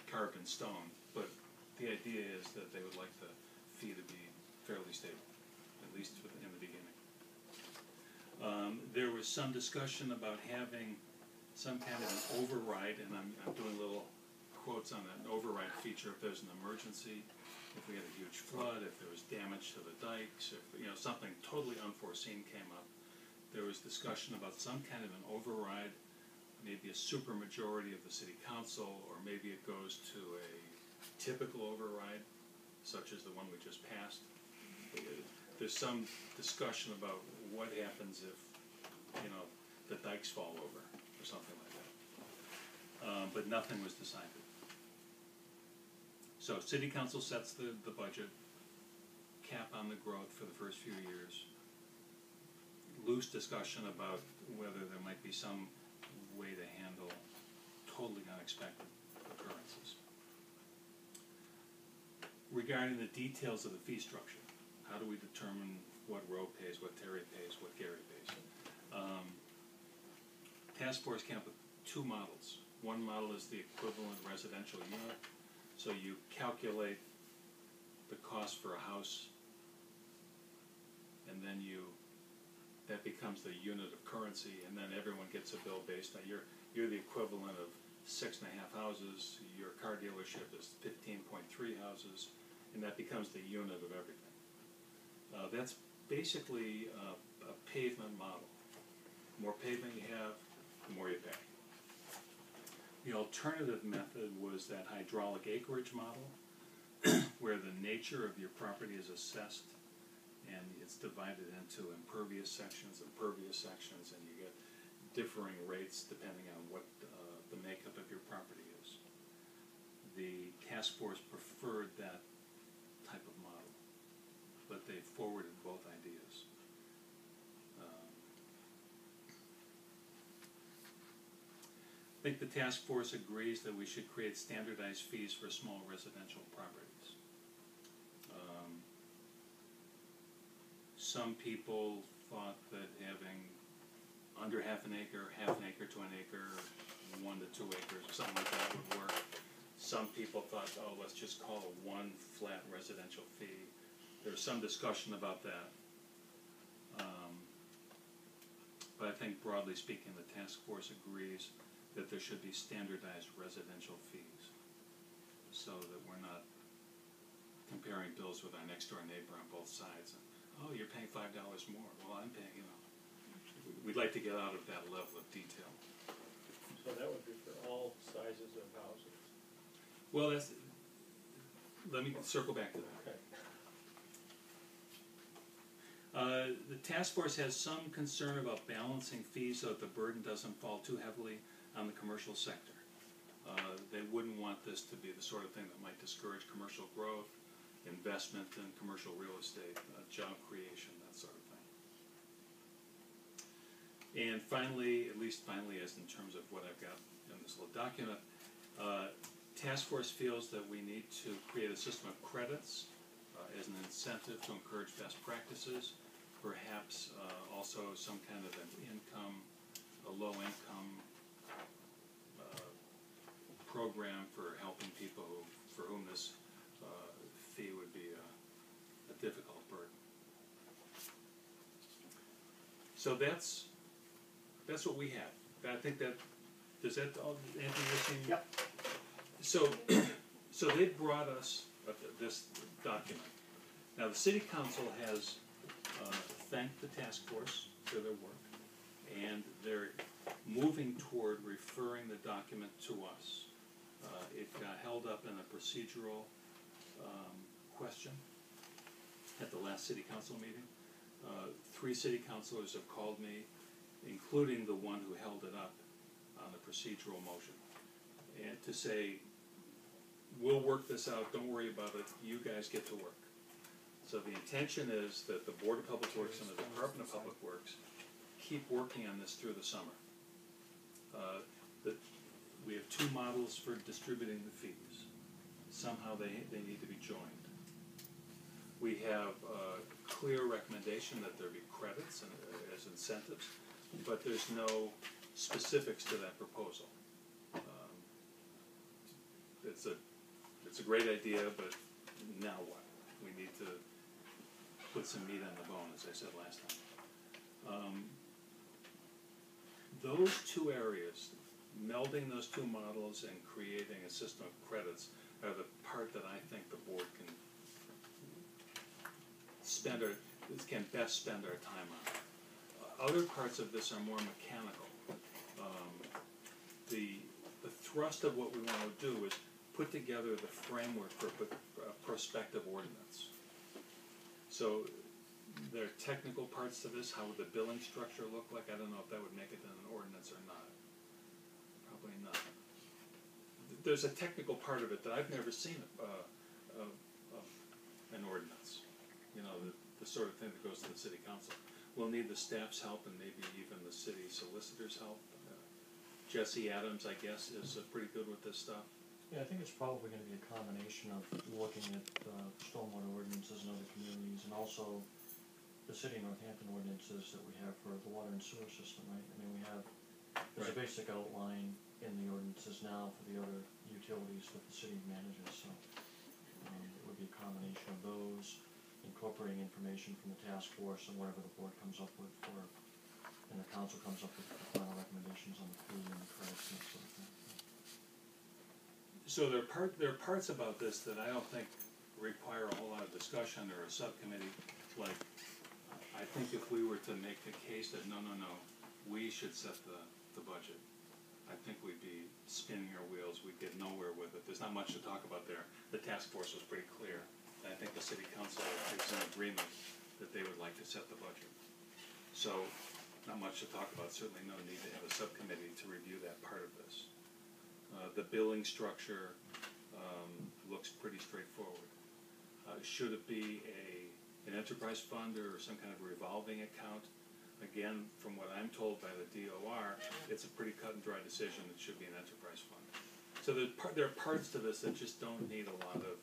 S1: carved in stone, but the idea is that they would like the fee to be fairly stable, at least for-. Um, there was some discussion about having some kind of an override, and I'm, I'm doing little quotes on that, an override feature if there's an emergency, if we had a huge flood, if there was damage to the dikes, if, you know, something totally unforeseen came up. There was discussion about some kind of an override, maybe a supermajority of the city council, or maybe it goes to a typical override, such as the one we just passed. There's some discussion about what happens if, you know, the dikes fall over, or something like that. Um, but nothing was decided. So city council sets the, the budget, cap on the growth for the first few years. Loose discussion about whether there might be some way to handle totally unexpected occurrences. Regarding the details of the fee structure, how do we determine what Roe pays, what Terry pays, what Gary pays? Um, task force came up with two models. One model is the equivalent residential unit, so you calculate the cost for a house, and then you, that becomes the unit of currency, and then everyone gets a bill based on, you're, you're the equivalent of six and a half houses, your car dealership is fifteen point three houses, and that becomes the unit of everything. Uh, that's basically a, a pavement model. The more pavement you have, the more you pay. The alternative method was that hydraulic acreage model, where the nature of your property is assessed and it's divided into impervious sections, impervious sections, and you get differing rates depending on what uh, the makeup of your property is. The task force preferred that but they forwarded both ideas. Um, I think the task force agrees that we should create standardized fees for small residential properties. Um, Some people thought that having under half an acre, half an acre to an acre, one to two acres, something like that would work. Some people thought, oh, let's just call it one flat residential fee. There was some discussion about that. Um, But I think broadly speaking, the task force agrees that there should be standardized residential fees. So that we're not comparing bills with our next door neighbor on both sides. And, Oh, you're paying five dollars more, well, I'm paying, you know. We'd like to get out of that level of detail.
S9: So that would be for all sizes of houses.
S1: Well, that's, let me circle back to that.
S9: Okay.
S1: Uh, the task force has some concern about balancing fees so that the burden doesn't fall too heavily on the commercial sector. Uh, they wouldn't want this to be the sort of thing that might discourage commercial growth, investment in commercial real estate, uh, job creation, that sort of thing. And finally, at least finally, as in terms of what I've got in this little document, uh, task force feels that we need to create a system of credits uh, as an incentive to encourage best practices, perhaps uh, also some kind of an income, a low income uh, program for helping people who, for whom this uh, fee would be a, a difficult burden. So that's that's what we have. I think that does that all Anthony you're seeing?
S3: Yep.
S1: So so they brought us uh, this document. Now the city council has thanked the task force for their work, and they're moving toward referring the document to us. Uh, it got held up in a procedural um, question at the last city council meeting. Uh, three city councilors have called me, including the one who held it up on the procedural motion, and to say, we'll work this out, don't worry about it, you guys get to work. So the intention is that the Board of Public Works and the Department of Public Works keep working on this through the summer. Uh, we have two models for distributing the fees. Somehow they, they need to be joined. We have a clear recommendation that there be credits and, uh, as incentives, but there's no specifics to that proposal. Um, It's a, it's a great idea, but now what? To put some meat on the bone, as I said last time. Um, Those two areas, melding those two models and creating a system of credits are the part that I think the board can spend our, can best spend our time on. Uh, Other parts of this are more mechanical. Um, The, the thrust of what we wanna do is put together the framework for a prospective ordinance. So there are technical parts to this, how would the billing structure look like, I don't know if that would make it an ordinance or not. Probably not. There's a technical part of it that I've never seen, uh, of, of an ordinance. You know, the, the sort of thing that goes to the city council. We'll need the staff's help and maybe even the city solicitor's help. Uh, Jesse Adams, I guess, is uh, pretty good with this stuff.
S5: Yeah, I think it's probably gonna be a combination of looking at, uh, stormwater ordinances in other communities and also the city of Northampton ordinances that we have for the water and sewer system, right? I mean, we have, there's a
S1: Right.
S5: basic outline in the ordinances now for the other utilities that the city manages, so. Um, it would be a combination of those, incorporating information from the task force and whatever the board comes up with for, and the council comes up with the final recommendations on the fee and the credits and that sort of thing.
S1: So there are part, there are parts about this that I don't think require a whole lot of discussion or a subcommittee, like, I think if we were to make the case that, no, no, no, we should set the, the budget, I think we'd be spinning our wheels, we'd get nowhere with it, there's not much to talk about there. The task force was pretty clear, and I think the city council is in agreement that they would like to set the budget. So, not much to talk about, certainly no need to have a subcommittee to review that part of this. Uh, the billing structure, um, looks pretty straightforward. Uh, should it be a, an enterprise fund or some kind of revolving account? Again, from what I'm told by the DOR, it's a pretty cut and dry decision, it should be an enterprise fund. So part, there are parts to this that just don't need a lot of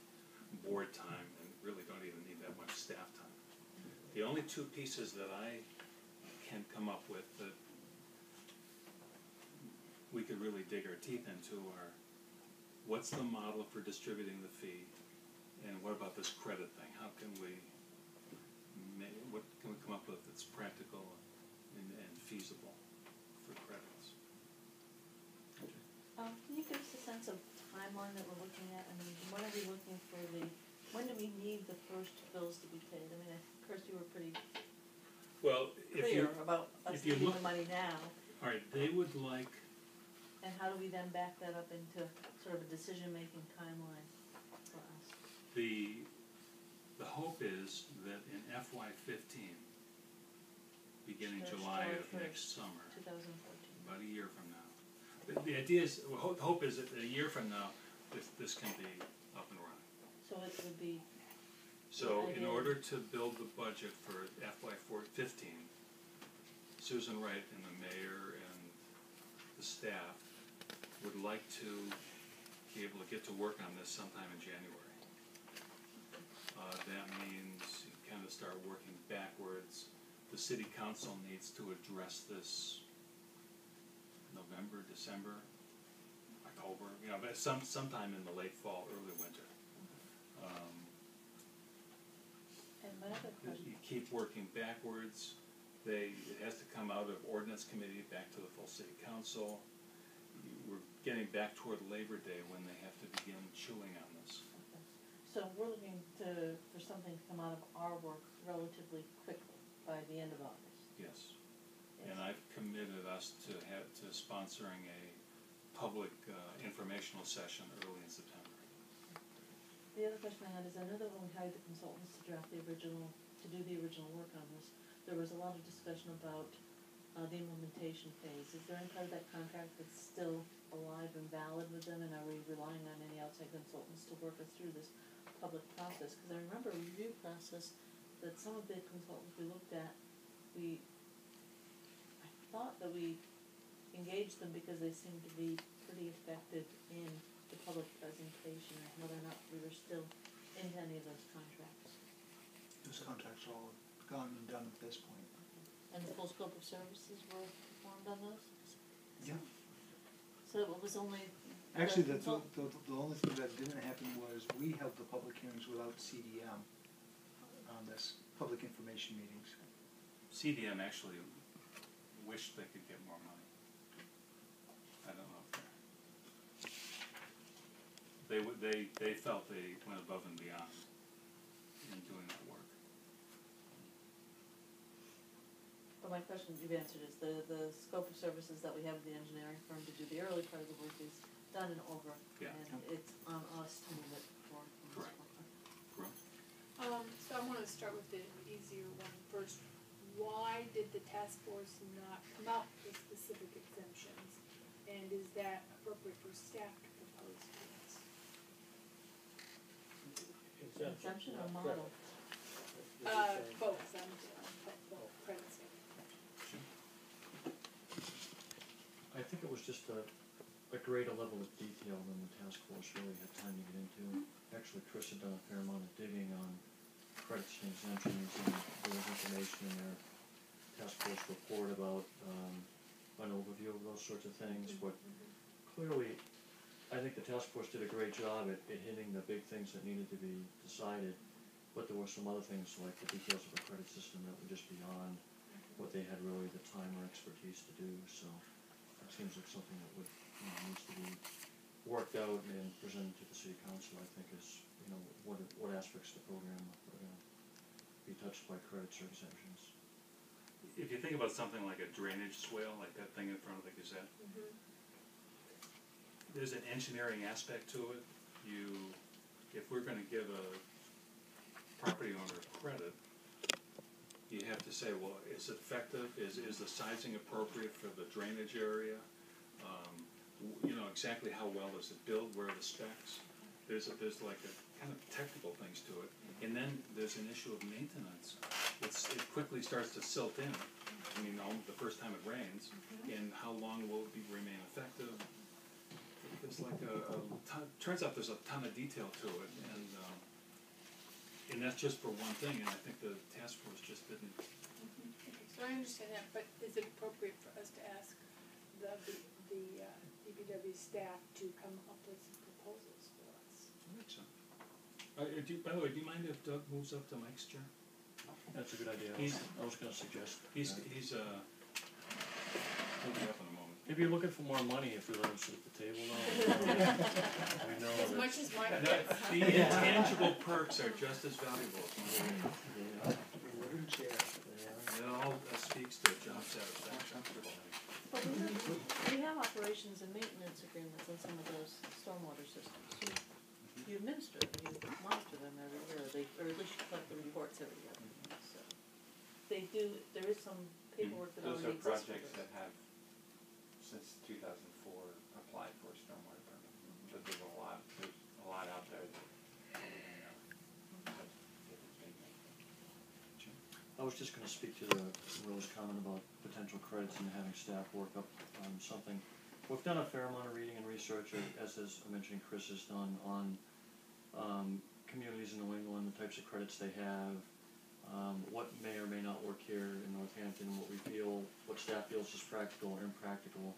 S1: board time and really don't even need that much staff time. The only two pieces that I can come up with that we could really dig our teeth into are, what's the model for distributing the fee? And what about this credit thing? How can we ma- what can we come up with that's practical and, and feasible for credits?
S6: Um, can you give us a sense of timeline that we're looking at? I mean, when are we looking for the, when do we need the first bills to be paid? I mean, of course, you were pretty
S1: Well, if
S6: clear
S1: you,
S6: about us
S1: if you
S6: needing
S1: look-
S6: the money now,
S1: alright, they would like,
S6: and how do we then back that up into sort of a decision-making timeline for us?
S1: the, the hope is that in FY fifteen, beginning July
S6: July
S1: of next
S6: 1st.
S1: summer,
S6: Two thousand fourteen.
S1: about a year from now. The, the idea is, well, hope, hope is that a year from now, this, this can be up and running.
S6: So it would be,
S1: So in order to build the budget for FY four fifteen, Susan Wright and the mayor and the staff would like to be able to get to work on this sometime in January. Uh, that means you kind of start working backwards. The city council needs to address this November, December, October, you know, but some, sometime in the late fall, early winter. Um,
S6: and my other question,
S1: you keep working backwards, they, it has to come out of ordinance committee back to the full city council. Getting back toward Labor Day when they have to begin chewing on this.
S6: okay. so we're looking to, for something to come out of our work relatively quickly, by the end of August.
S1: Yes.
S6: Yes.
S1: And I've committed us to have, to sponsoring a public, uh, informational session early in September.
S6: The other question I had is, I know that when we hired the consultants to draft the original, to do the original work on this, there was a lot of discussion about, uh, the implementation phase. Is there any part of that contract that's still alive and valid with them, and are we relying on any outside consultants to work us through this public process? Cause I remember a review process that some of the consultants we looked at, we, I thought that we engaged them because they seemed to be pretty effective in the public presentation and whether or not we were still into any of those contracts.
S3: Those contracts are all gone and done at this point.
S6: And the full scope of services were performed on those?
S3: Yeah.
S6: So it was only.
S3: Actually, the, the,
S6: consult-
S3: the, the only thing that didn't happen was we held the public hearings without CDM on this, public information meetings.
S1: CDM actually wished they could get more money. I don't know if they're. They would, they, they felt they went above and beyond in doing that work.
S6: But my question you've answered is the, the scope of services that we have with the engineering firm to do the early part of the work is done and over.
S1: Yeah.
S6: And it's on us to move it forward from this
S1: Correct.
S6: point.
S1: Correct.
S10: Um, so I wanna start with the easier one first. Why did the task force not come out with specific exemptions? And is that appropriate for staff to propose to us?
S6: Exemption or model?
S10: Uh, both, I'm, I'm, both, credits.
S5: I think it was just a, a greater level of detail than the task force really had time to get into. Actually, Chris had done a fair amount of digging on credits and exemptions, and there was information in their task force report about, um, an overview of those sorts of things, but clearly, I think the task force did a great job at, at hitting the big things that needed to be decided, but there were some other things, like the details of the credit system that were just beyond what they had really the time or expertise to do, so seems like something that would, you know, needs to be worked out and presented to the city council, I think is, you know, what, what aspects of the program are gonna be touched by credits or exemptions.
S1: If you think about something like a drainage swale, like that thing in front of the Gazette, mm-hmm. there's an engineering aspect to it. You, if we're gonna give a property owner credit, you have to say, well, is it effective, is, is the sizing appropriate for the drainage area? Um, you know, exactly how well is it built, where are the specs? There's, a- there's like a kind of technical things to it. And then there's an issue of maintenance. It's, it quickly starts to silt in. I mean, the first time it rains, and how long will it be, remain effective? There's like a, a ton, turns out there's a ton of detail to it, and, and that's just for one thing, and I think the task force just didn't,
S10: Okay, so I understand that, but is it appropriate for us to ask the, the, the, uh, DPW staff to come up with some proposals for us?
S1: I think so. Uh, uh, do, you- by the way, do you mind if Doug moves up to Mike's chair?
S5: That's a good idea, I was,
S1: He's-
S5: I was gonna suggest
S1: He's,
S5: that.
S1: he's, uh, he'll be up in a moment.
S5: Maybe you're looking for more money if you let him sit at the table now. We know
S10: As
S5: that-
S10: much as my
S1: No, The intangible perks are just as valuable,
S5: Yeah,
S3: Wooden chair.
S5: yeah.
S1: it all uh, speaks to job satisfaction.
S6: But we have, we have operations and maintenance agreements on some of those stormwater systems. You, you administer them, you monitor them every year, they, or at least you collect the reports every year, so. They do, there is some paperwork that
S11: Those
S6: already
S11: are
S6: exists for
S11: projects that have, since two thousand four, applied for a stormwater permit. But there's a lot, there's a lot out there that.
S5: I was just gonna speak to the Rose comment about potential credits and having staff work up on something. We've done a fair amount of reading and research, as is, I mentioned Chris has done, on, um, communities in New England, the types of credits they have, um, what may or may not work here in Northampton, what we feel, what staff feels is practical or impractical.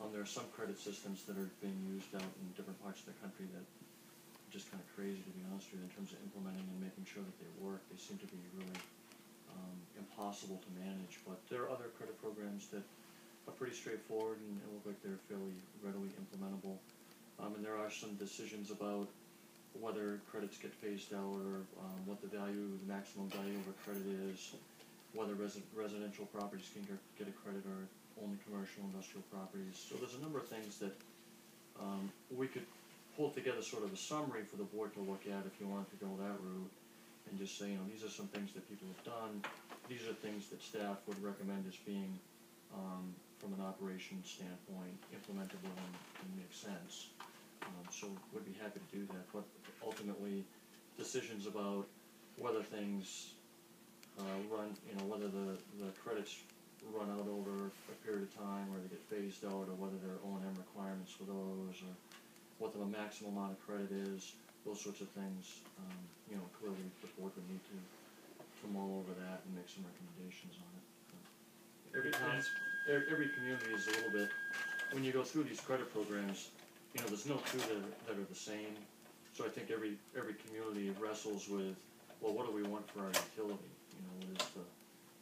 S5: Um, there are some credit systems that are being used out in different parts of the country that are just kinda crazy, to be honest with you, in terms of implementing and making sure that they work, they seem to be really um, impossible to manage, but there are other credit programs that are pretty straightforward and, and look like they're fairly readily implementable. Um, and there are some decisions about whether credits get phased out or, um, what the value, the maximum value of a credit is, whether resi- residential properties can get, a credit or only commercial industrial properties. So there's a number of things that, um, we could pull together sort of a summary for the board to look at if you wanted to go that route and just say, you know, these are some things that people have done, these are things that staff would recommend as being, um, from an operations standpoint, implementable and, and make sense. Um, so we'd be happy to do that, but ultimately, decisions about whether things, uh, run, you know, whether the, the credits run out over a period of time, or they get phased out, or whether there are O and M requirements for those, or what the maximum amount of credit is, those sorts of things, um, you know, clearly the board would need to, to mull over that and make some recommendations on it. Every every, every community is a little bit, when you go through these credit programs, you know, there's no two that are, that are the same. So I think every, every community wrestles with, well, what do we want for our utility? You know, what is the,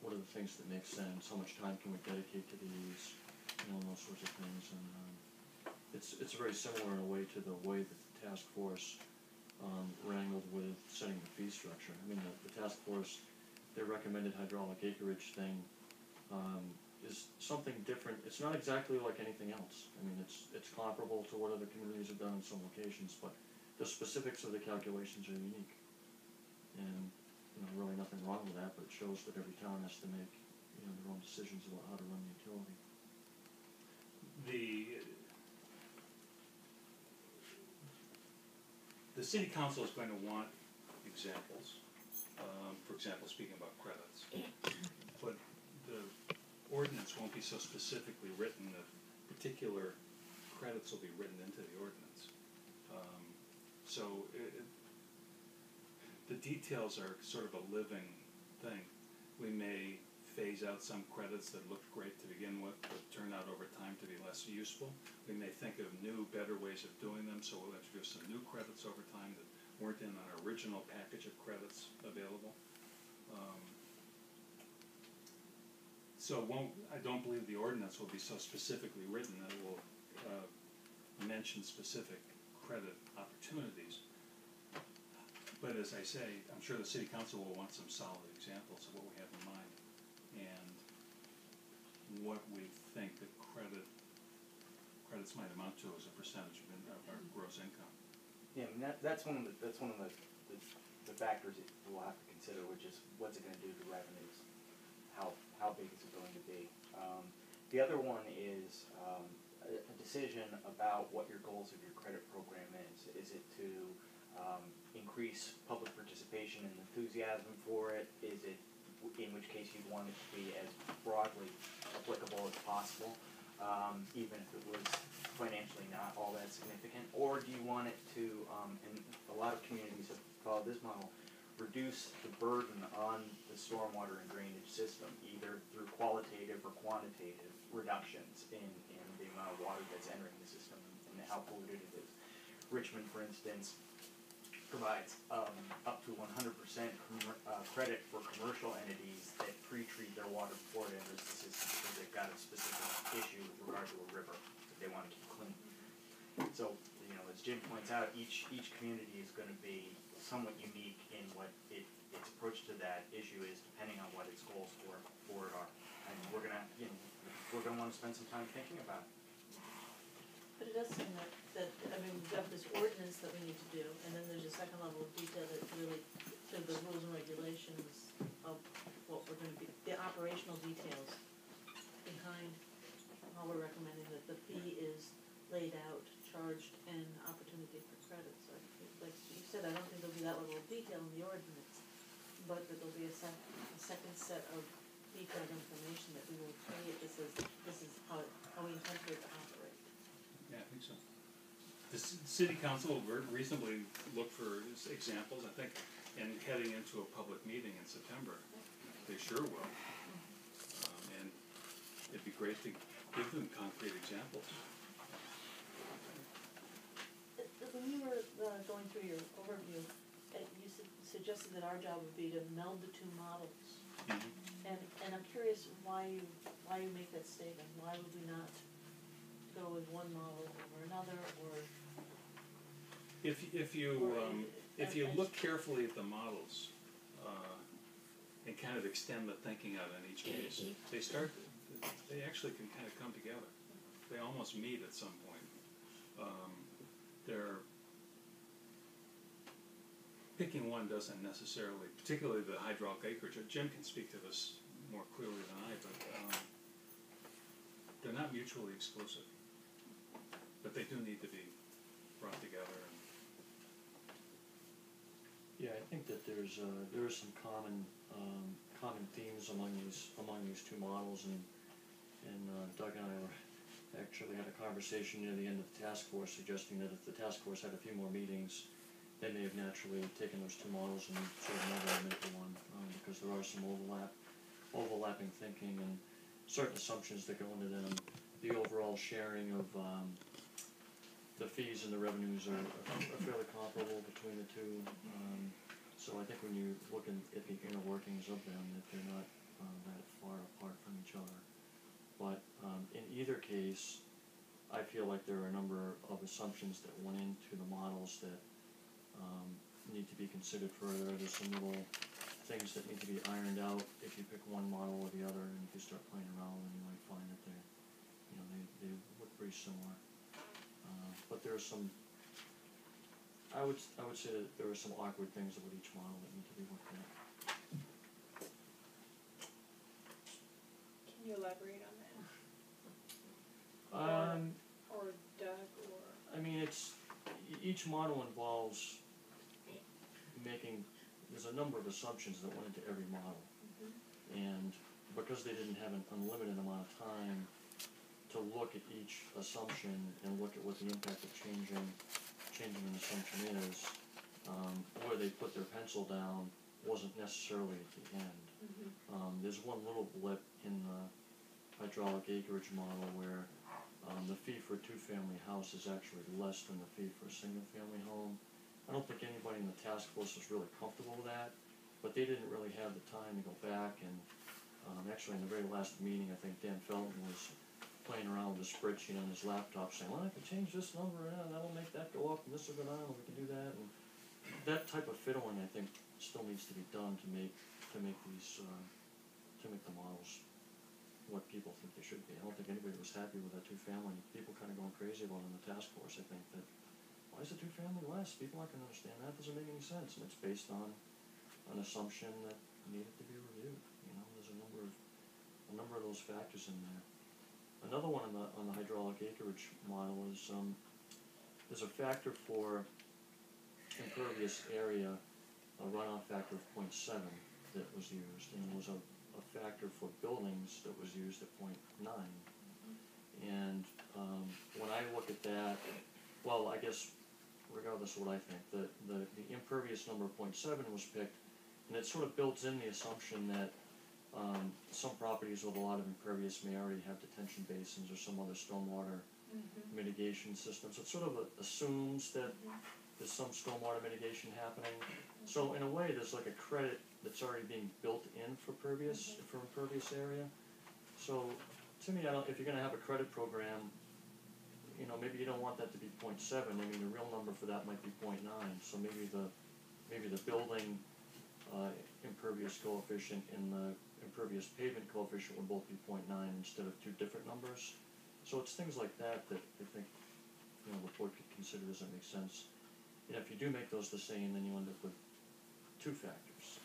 S5: what are the things that make sense, how much time can we dedicate to these, you know, those sorts of things, and, um, it's, it's very similar in a way to the way that the task force, um, wrangled with setting the fee structure. I mean, the, the task force, their recommended hydraulic acreage thing, um, is something different, it's not exactly like anything else. I mean, it's, it's comparable to what other communities have done in some locations, but the specifics of the calculations are unique. And, you know, really nothing wrong with that, but it shows that every town has to make, you know, their own decisions about how to run the utility.
S1: The, the city council is going to want examples, um, for example, speaking about credits. But the ordinance won't be so specifically written that particular credits will be written into the ordinance. Um, so it, it, the details are sort of a living thing. We may phase out some credits that looked great to begin with, but turn out over time to be less useful. We may think of new, better ways of doing them, so we'll introduce some new credits over time that weren't in our original package of credits available. Um, so won't, I don't believe the ordinance will be so specifically written that it will, uh, mention specific credit opportunities. But as I say, I'm sure the city council will want some solid examples of what we have in mind and what we think the credit, credits might amount to as a percentage of, in- of our gross income.
S12: Yeah, I mean, that, that's one of the, that's one of the, the, the factors that we'll have to consider, which is what's it gonna do to revenues? How, how big is it going to be? Um, the other one is, um, a, a decision about what your goals of your credit program is. Is it to, um, increase public participation and enthusiasm for it? Is it, in which case you'd want it to be as broadly applicable as possible? um, even if it was financially not all that significant? Or do you want it to, um, and a lot of communities have followed this model, reduce the burden on the stormwater and drainage system, either through qualitative or quantitative reductions in, in the amount of water that's entering the system and how polluted it is. Richmond, for instance, provides um, up to one hundred percent uh, credit for commercial entities that pre-treat their water before it enters the system because they've got a specific issue with regard to a river that they want to keep clean. So, you know, as Jim points out, each each community is going to be somewhat unique in what it, its approach to that issue is, depending on what its goals for for it are. And we're gonna, you know, we're gonna want to spend some time thinking about it.
S6: But it does seem that, that, I mean, we've got this ordinance that we need to do, and then there's a second level of detail that really, to the rules and regulations of what we're gonna be, the operational details behind how we're recommending that the fee is laid out, charged, and opportunity for credit, so I think, like you said, I don't think there'll be that level of detail in the ordinance, but that there'll be a sec- a second set of detailed information that we will it, this is, this is how, it- how we intend for it to operate.
S1: Yeah, I think so. The c- city council will ver- reasonably look for s- examples, I think, and heading into a public meeting in September, they sure will. Um, and it'd be great to give them concrete examples.
S6: Uh, When you were uh, going through your overview, uh, you su- suggested that our job would be to meld the two models. And, and I'm curious why you, why you make that statement, why would we not go with one model over another, or,
S1: If, if you, um, if you look carefully at the models, uh, and kind of extend the thinking out on each case, they start, they actually can kind of come together. They almost meet at some point. Um, they're, picking one doesn't necessarily, particularly the hydraulic acreage, uh, Jim can speak to this more clearly than I, but, um, they're not mutually exclusive. But they do need to be brought together
S5: Yeah, I think that there's, uh, are some common, um, common themes among these, among these two models and, and uh, Doug and I were, actually had a conversation near the end of the task force suggesting that if the task force had a few more meetings, they may have naturally taken those two models and sort of melded them into one, um, because there are some overlap, overlapping thinking and certain assumptions that go into them. The overall sharing of, um, the fees and the revenues are, are fairly comparable between the two. Um, so I think when you look in, at the inner workings of them, that they're not, um, that far apart from each other. But, um, in either case, I feel like there are a number of assumptions that went into the models that, um, need to be considered further. There's some little things that need to be ironed out if you pick one model or the other, and if you start playing around, then you might find that they're, you know, they, they look pretty similar. Uh, but there are some, I would, I would say that there are some awkward things about each model that need to be worked out.
S10: Can you elaborate on that?
S5: Um,
S10: Or Doug, or,
S5: I mean, it's, each model involves making, there's a number of assumptions that went into every model. And because they didn't have an unlimited amount of time to look at each assumption and look at what the impact of changing, changing an assumption is, um, where they put their pencil down wasn't necessarily at the end. Um, there's one little blip in the hydraulic acreage model where, um, the fee for a two-family house is actually less than the fee for a single-family home. I don't think anybody in the task force was really comfortable with that, but they didn't really have the time to go back and, um, actually in the very last meeting, I think Dan Felton was playing around with a spreadsheet on his laptop saying, well, I can change this number, and that'll make that go up, and this will go down, and we can do that, and that type of fiddling, I think, still needs to be done to make, to make these, uh, to make the models what people think they should be. I don't think anybody was happy with that two-family, people kinda going crazy about it in the task force, I think that, why is a two-family less? People aren't gonna understand that, It doesn't make any sense, and it's based on an assumption that needed to be reviewed, you know, there's a number of, a number of those factors in there. Another one on the, on the hydraulic acreage model is, um, there's a factor for impervious area, a runoff factor of 0.7 that was used, and there was a, a factor for buildings that was used at 0.9. And, um, when I look at that, well, I guess regardless of what I think, the, the, the impervious number of 0.7 was picked, and it sort of builds in the assumption that, um, some properties with a lot of impervious may already have detention basins or some other stormwater mm-hmm. mitigation system, so it sort of assumes that mm-hmm. there's some stormwater mitigation happening. Mm-hmm. So in a way, there's like a credit that's already being built in for pervious, for impervious area. So to me, I don't, if you're gonna have a credit program, you know, maybe you don't want that to be 0.7. I mean, the real number for that might be 0.9. so maybe the, maybe the building, uh, impervious coefficient and the impervious pavement coefficient would both be 0.9 instead of two different numbers. So it's things like that that I think, you know, the board could consider, does it make sense? And if you do make those the same, then you end up with two factors.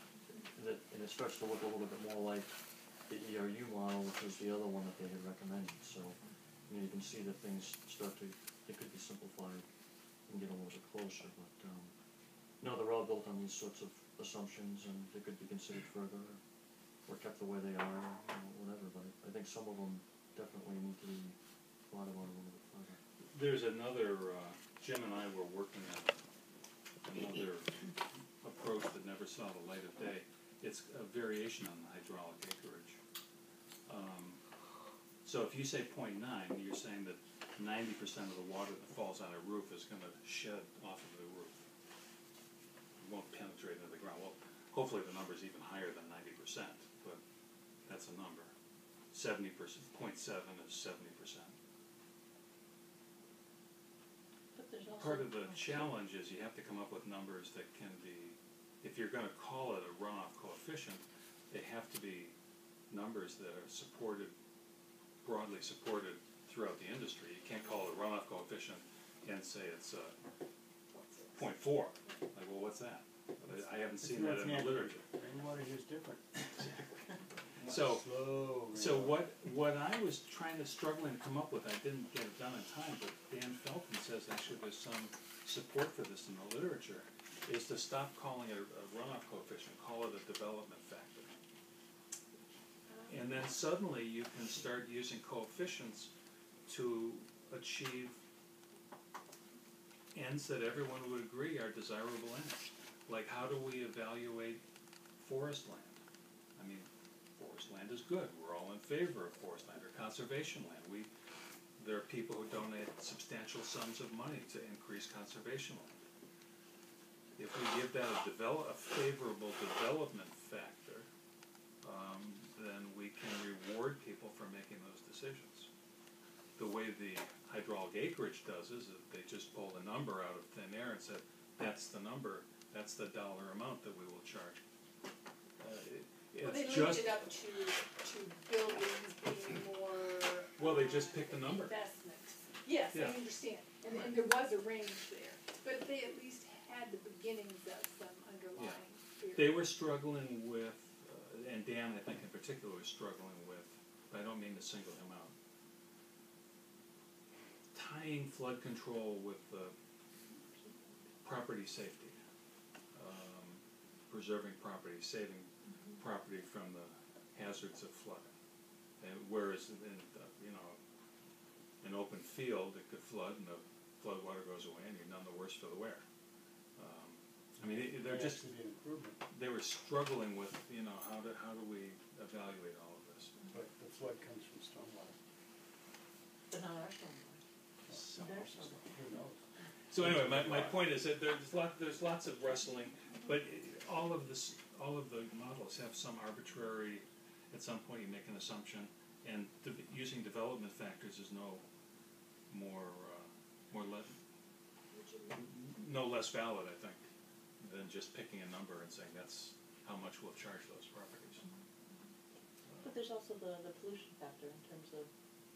S5: And it, and it starts to look a little bit more like the ERU model, which was the other one that they had recommended, so, you know, you can see that things start to, they could be simplified and get a little bit closer, but, um, no, they're all built on these sorts of assumptions and they could be considered further or kept the way they are, know, whatever, but I think some of them definitely need to be thought about a little bit further.
S1: There's another, uh, Jim and I were working on another approach that never saw the light of day. It's a variation on the hydraulic acreage. Um, so if you say 0.9, you're saying that ninety percent of the water that falls on a roof is gonna shed off of the roof. It won't penetrate into the ground. Well, hopefully the number is even higher than ninety percent, but that's a number. Seventy percent, 0.7 is seventy percent.
S6: But there's also.
S1: Part of the challenge is you have to come up with numbers that can be, if you're gonna call it a runoff coefficient, they have to be numbers that are supported, broadly supported throughout the industry. You can't call it a runoff coefficient and say it's uh point four. Like, well, what's that? I I haven't seen that in the literature.
S7: Rainwater's just different.
S1: So, So what, what I was trying to, struggling to come up with, I didn't get it done in time, but Dan Felton says actually there's some support for this in the literature, is to stop calling it a a runoff coefficient, call it a development factor. And then suddenly you can start using coefficients to achieve ends that everyone would agree are desirable ends. Like how do we evaluate forest land? I mean, forest land is good, we're all in favor of forest land or conservation land. We, there are people who donate substantial sums of money to increase conservation land. If we give that a develop, a favorable development factor, um, then we can reward people for making those decisions. The way the hydraulic acreage does is that they just pull a number out of thin air and said, that's the number, that's the dollar amount that we will charge. Uh, it-
S10: Well, they
S1: It's
S10: linked
S1: just,
S10: it up to, to buildings being more.
S1: well, they just
S10: uh,
S1: picked a number.
S10: Investment. Yes, I understand, and, and there was a range there, but they at least had the beginnings of some underlying fear.
S1: They were struggling with, uh, and Dan, I think in particular, was struggling with, but I don't mean to single him out. Tying flood control with uh, property safety, um, preserving property, saving property from the hazards of flooding. And whereas in, uh, you know, an open field, it could flood and the flood water goes away and you're none the worse for the wear. I mean, it- they're just,
S7: actually be an improvement,
S1: they were struggling with, you know, how do, how do we evaluate all of this?
S7: but the flood comes from stormwater,
S6: But not our stormwater.
S1: So-
S6: Their stormwater.
S7: who knows?
S1: So anyway, my, my point is that there's lot, there's lots of wrestling, but it- all of this, all of the models have some arbitrary, at some point you make an assumption, and de- using development factors is no more, uh, more le- no less valid, I think, than just picking a number and saying that's how much we'll charge those properties.
S6: But there's also the, the pollution factor in terms of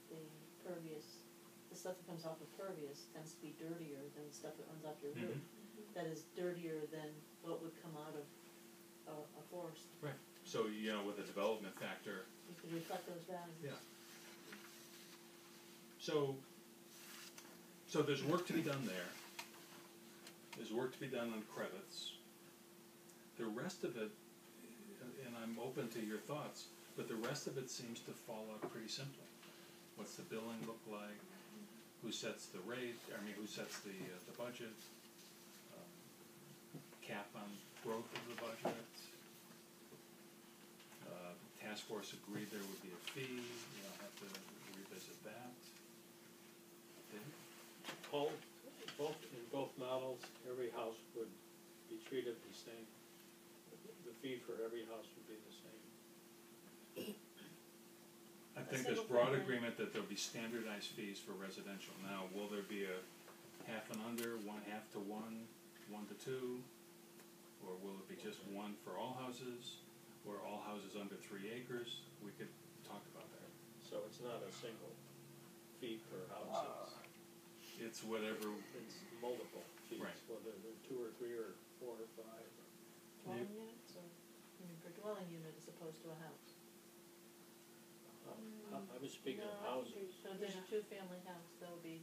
S6: the pervious, the stuff that comes off of pervious tends to be dirtier than the stuff that runs off your mm-hmm. roof. That is dirtier than what would come out of a, a forest.
S1: Right, so, you know, with a development factor,
S6: You could reflect those values.
S1: Yeah. So, so there's work to be done there. There's work to be done on credits. The rest of it, and I'm open to your thoughts, but the rest of it seems to fall out pretty simply. What's the billing look like? Who sets the rate, I mean, who sets the, uh, the budget? Um, Cap on growth of the budget? Uh, task force agreed there would be a fee, don't have to revisit that. Didn't?
S9: All, both, in both models, every house would be treated the same. The fee for every house would be the same.
S1: I think there's broad agreement that there'll be standardized fees for residential. Now, will there be a half and under, one half to one, one to two? Or will it be just one for all houses, or all houses under three acres? We could talk about that.
S9: So it's not a single fee per house,
S1: It's whatever,
S9: it's, it's multiple fees,
S1: Right.
S9: whether they're two or three or four or five.
S6: Dwelling units or, I mean, per dwelling unit as opposed to a house.
S9: Uh, I, I was speaking of houses.
S6: So if there's a two-family house, that'll be,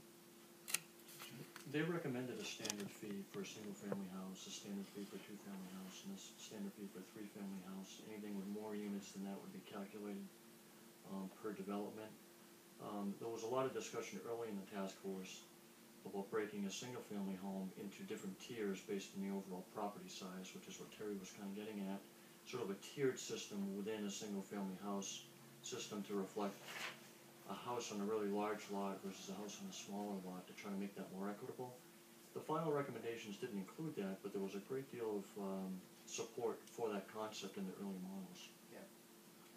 S5: They recommended a standard fee for a single-family house, a standard fee for a two-family house, and a s- standard fee for a three-family house. Anything with more units than that would be calculated, um, per development. Um, there was a lot of discussion early in the task force about breaking a single-family home into different tiers based on the overall property size, which is what Terry was kinda getting at. Sort of a tiered system within a single-family house system to reflect a house on a really large lot versus a house on a smaller lot to try to make that more equitable. The final recommendations didn't include that, but there was a great deal of um, support for that concept in the early models. Yeah.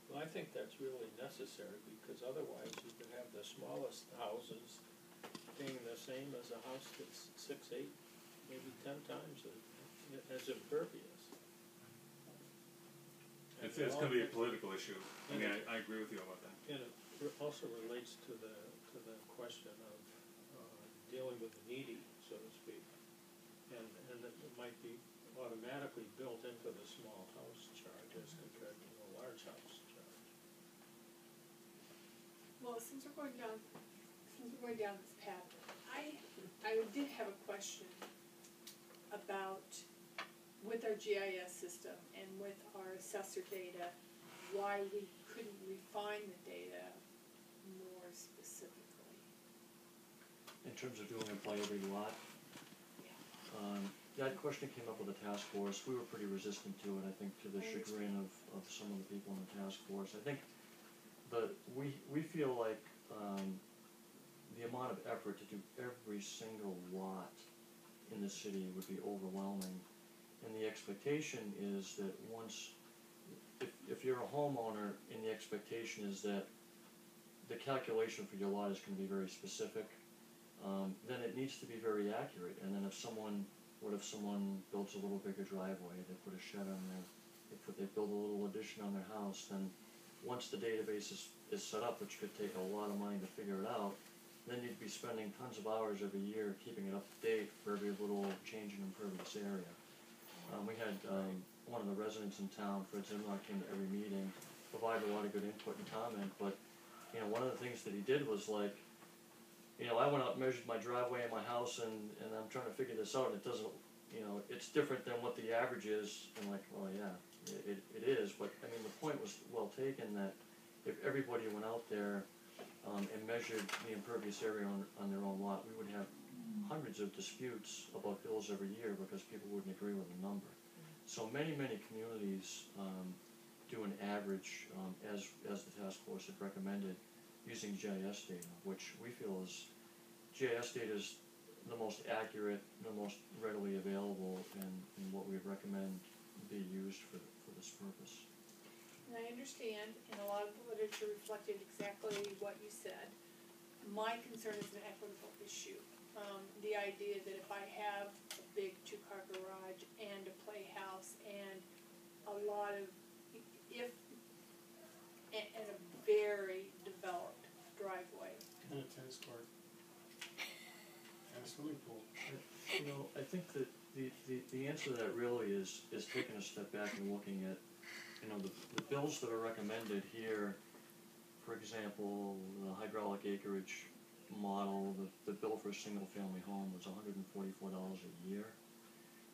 S9: Well, I think that's really necessary, because otherwise you could have the smallest houses being the same as a house that's six, eight, maybe ten times as- as impervious. And
S1: it's,
S9: it
S1: it's
S9: all-
S1: gonna be a political issue. I mean, I, I agree with you about that.
S9: And it re- also relates to the, to the question of, uh, dealing with the needy, so to speak. And, and that it might be automatically built into the small house charge as compared to the large house charge.
S10: Well, since we're going down, since we're going down this path, I, I did have a question about with our GIS system and with our assessor data why we couldn't refine the data more specifically.
S5: In terms of doing it by every lot, um, that question came up with the task force, we were pretty resistant to it, I think, to the
S10: I
S5: chagrin of, of some of the people in the task force. I think the, we, we feel like, um, the amount of effort to do every single lot in the city would be overwhelming. And the expectation is that once, if, if you're a homeowner and the expectation is that the calculation for your lot is gonna be very specific, um, then it needs to be very accurate, and then if someone, what if someone builds a little bigger driveway, they put a shed on there, they put, they build a little addition on their house, then once the database is, is set up, which could take a lot of money to figure it out, then you'd be spending tons of hours every year keeping it up to date for every little change and improvement in impervious area. Um, we had, um, one of the residents in town, Fred Zimrock, came to every meeting, provided a lot of good input and comment, but, you know, one of the things that he did was like, you know, I went out and measured my driveway and my house and, and I'm trying to figure this out and it doesn't, you know, it's different than what the average is. And like, well, yeah, it, it, it is, but I mean, the point was well taken that if everybody went out there, um, and measured the impervious area on, on their own lot, we would have hundreds of disputes about bills every year because people wouldn't agree with the number. So many, many communities, um, do an average, um, as, as the task force had recommended, using GIS data, which we feel is, GIS data is the most accurate, the most readily available, and, and what we recommend be used for, for this purpose.
S10: And I understand, and a lot of the literature reflected exactly what you said. My concern is an equitable issue. Um, the idea that if I have a big two-car garage and a playhouse and a lot of, if, and, and a very developed driveway,
S7: And a tennis court. And a swimming pool.
S5: You know, I think that the, the, the answer to that really is, is taking a step back and looking at, you know, the, the bills that are recommended here, for example, the hydraulic acreage model, the, the bill for a single-family home was hundred and forty-four dollars a year.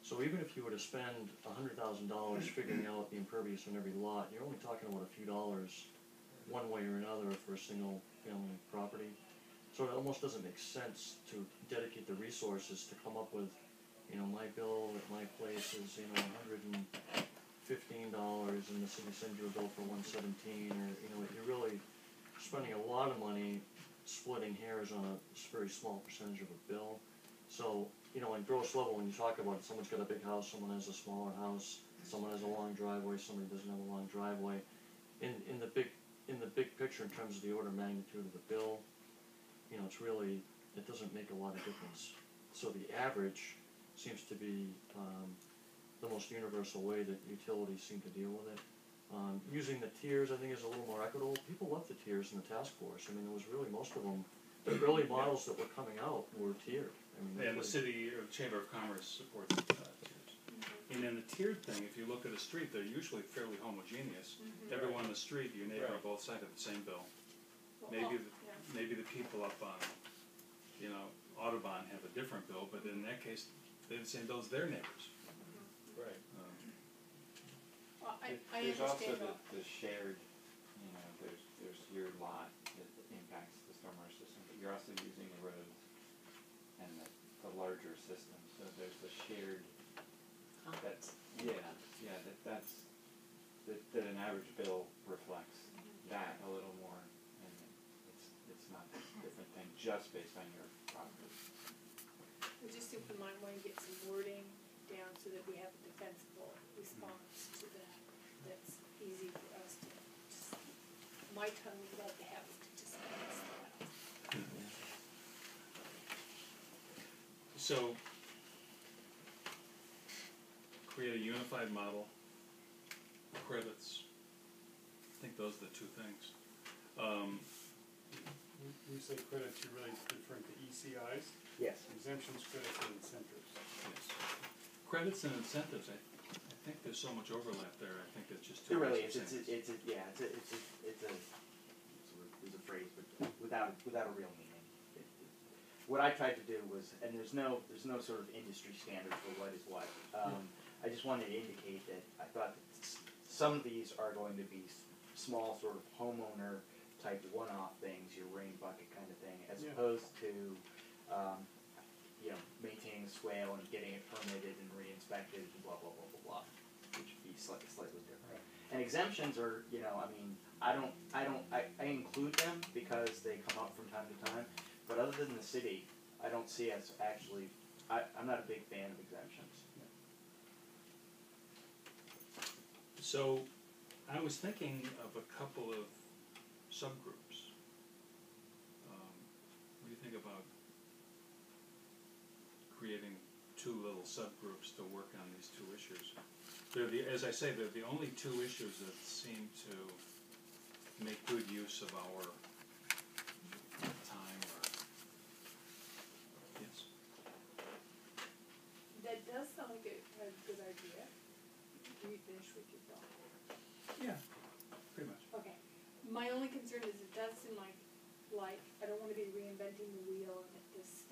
S5: So even if you were to spend hundred thousand dollars figuring out the impervious on every lot, you're only talking about a few dollars one way or another for a single-family property. So it almost doesn't make sense to dedicate the resources to come up with, you know, my bill at my place is, you know, hundred and fifteen dollars and the city sends you a bill for one seventeen, or, you know, you're really spending a lot of money splitting hairs on a very small percentage of a bill. So, you know, in gross level, when you talk about it, someone's got a big house, someone has a smaller house, someone has a long driveway, somebody doesn't have a long driveway. In, in the big, in the big picture, in terms of the order of magnitude of the bill, you know, it's really, it doesn't make a lot of difference. So the average seems to be, um, the most universal way that utilities seem to deal with it. Um, using the tiers, I think, is a little more equitable. People love the tiers in the task force. I mean, there was really, most of them, the early models that were coming out were tiered. I mean, they
S1: And the city or Chamber of Commerce supports uh, tiers. And then the tiered thing, if you look at a street, they're usually fairly homogeneous. Everyone on the street, your neighbor on both sides have the same bill.
S10: well,
S1: Maybe,
S10: all-
S1: the-
S10: yeah.
S1: maybe the people up on, you know, Audubon have a different bill, but in that case, they have the same bill as their neighbors.
S9: Right.
S1: Um,
S10: Well, I, I
S11: There's also
S10: understand
S11: the,
S10: that.
S11: the shared, you know, there's, there's your lot that impacts the stormwater system, but you're also using the roads and the, the larger system, so there's the shared, that's, yeah, yeah, that, that's, that, that an average bill reflects that a little more, and it's, it's not this different thing just based on your property.
S10: We just think we might wanna get some wording down so that we have a defensible response to that, that's easy for us to, just- my tongue would love to have it to just pass that.
S1: So, create a unified model, credits. I think those are the two things. Um,
S7: When you say credits, you're really referring to ECIs,
S12: Yes.
S7: exemptions, credits, and incentives.
S1: yes. Credits and incentives, I, I think there's so much overlap there, I think it's just
S12: It
S1: two
S12: really is, it's, a- it's, a yeah, it's a, it's a, it's a, it's a, it's a phrase, but without, without a real meaning. It- it- What I tried to do was, and there's no, there's no sort of industry standard for what is what. Um, I just wanted to indicate that I thought that s- some of these are going to be s- small sort of homeowner type one-off things, your rain bucket kind of thing, as
S7: Yeah.
S12: opposed to, um, you know, maintaining the swale and getting it permitted and re-inspected and blah, blah, blah, blah, blah, which would be slightly, slightly different. And exemptions are, you know, I mean, I don't, I don't, I, I include them because they come up from time to time, but other than the city, I don't see us actually, I, I'm not a big fan of exemptions.
S1: So, I was thinking of a couple of subgroups. Um, what do you think about creating two little subgroups to work on these two issues? They're the, as I say, they're the only two issues that seem to make good use of our time or, yes?
S10: That does sound like a, a good idea. Can you finish with your thought?
S1: Yeah, pretty much.
S10: Okay, my only concern is it does seem like, like, I don't wanna be reinventing the wheel, and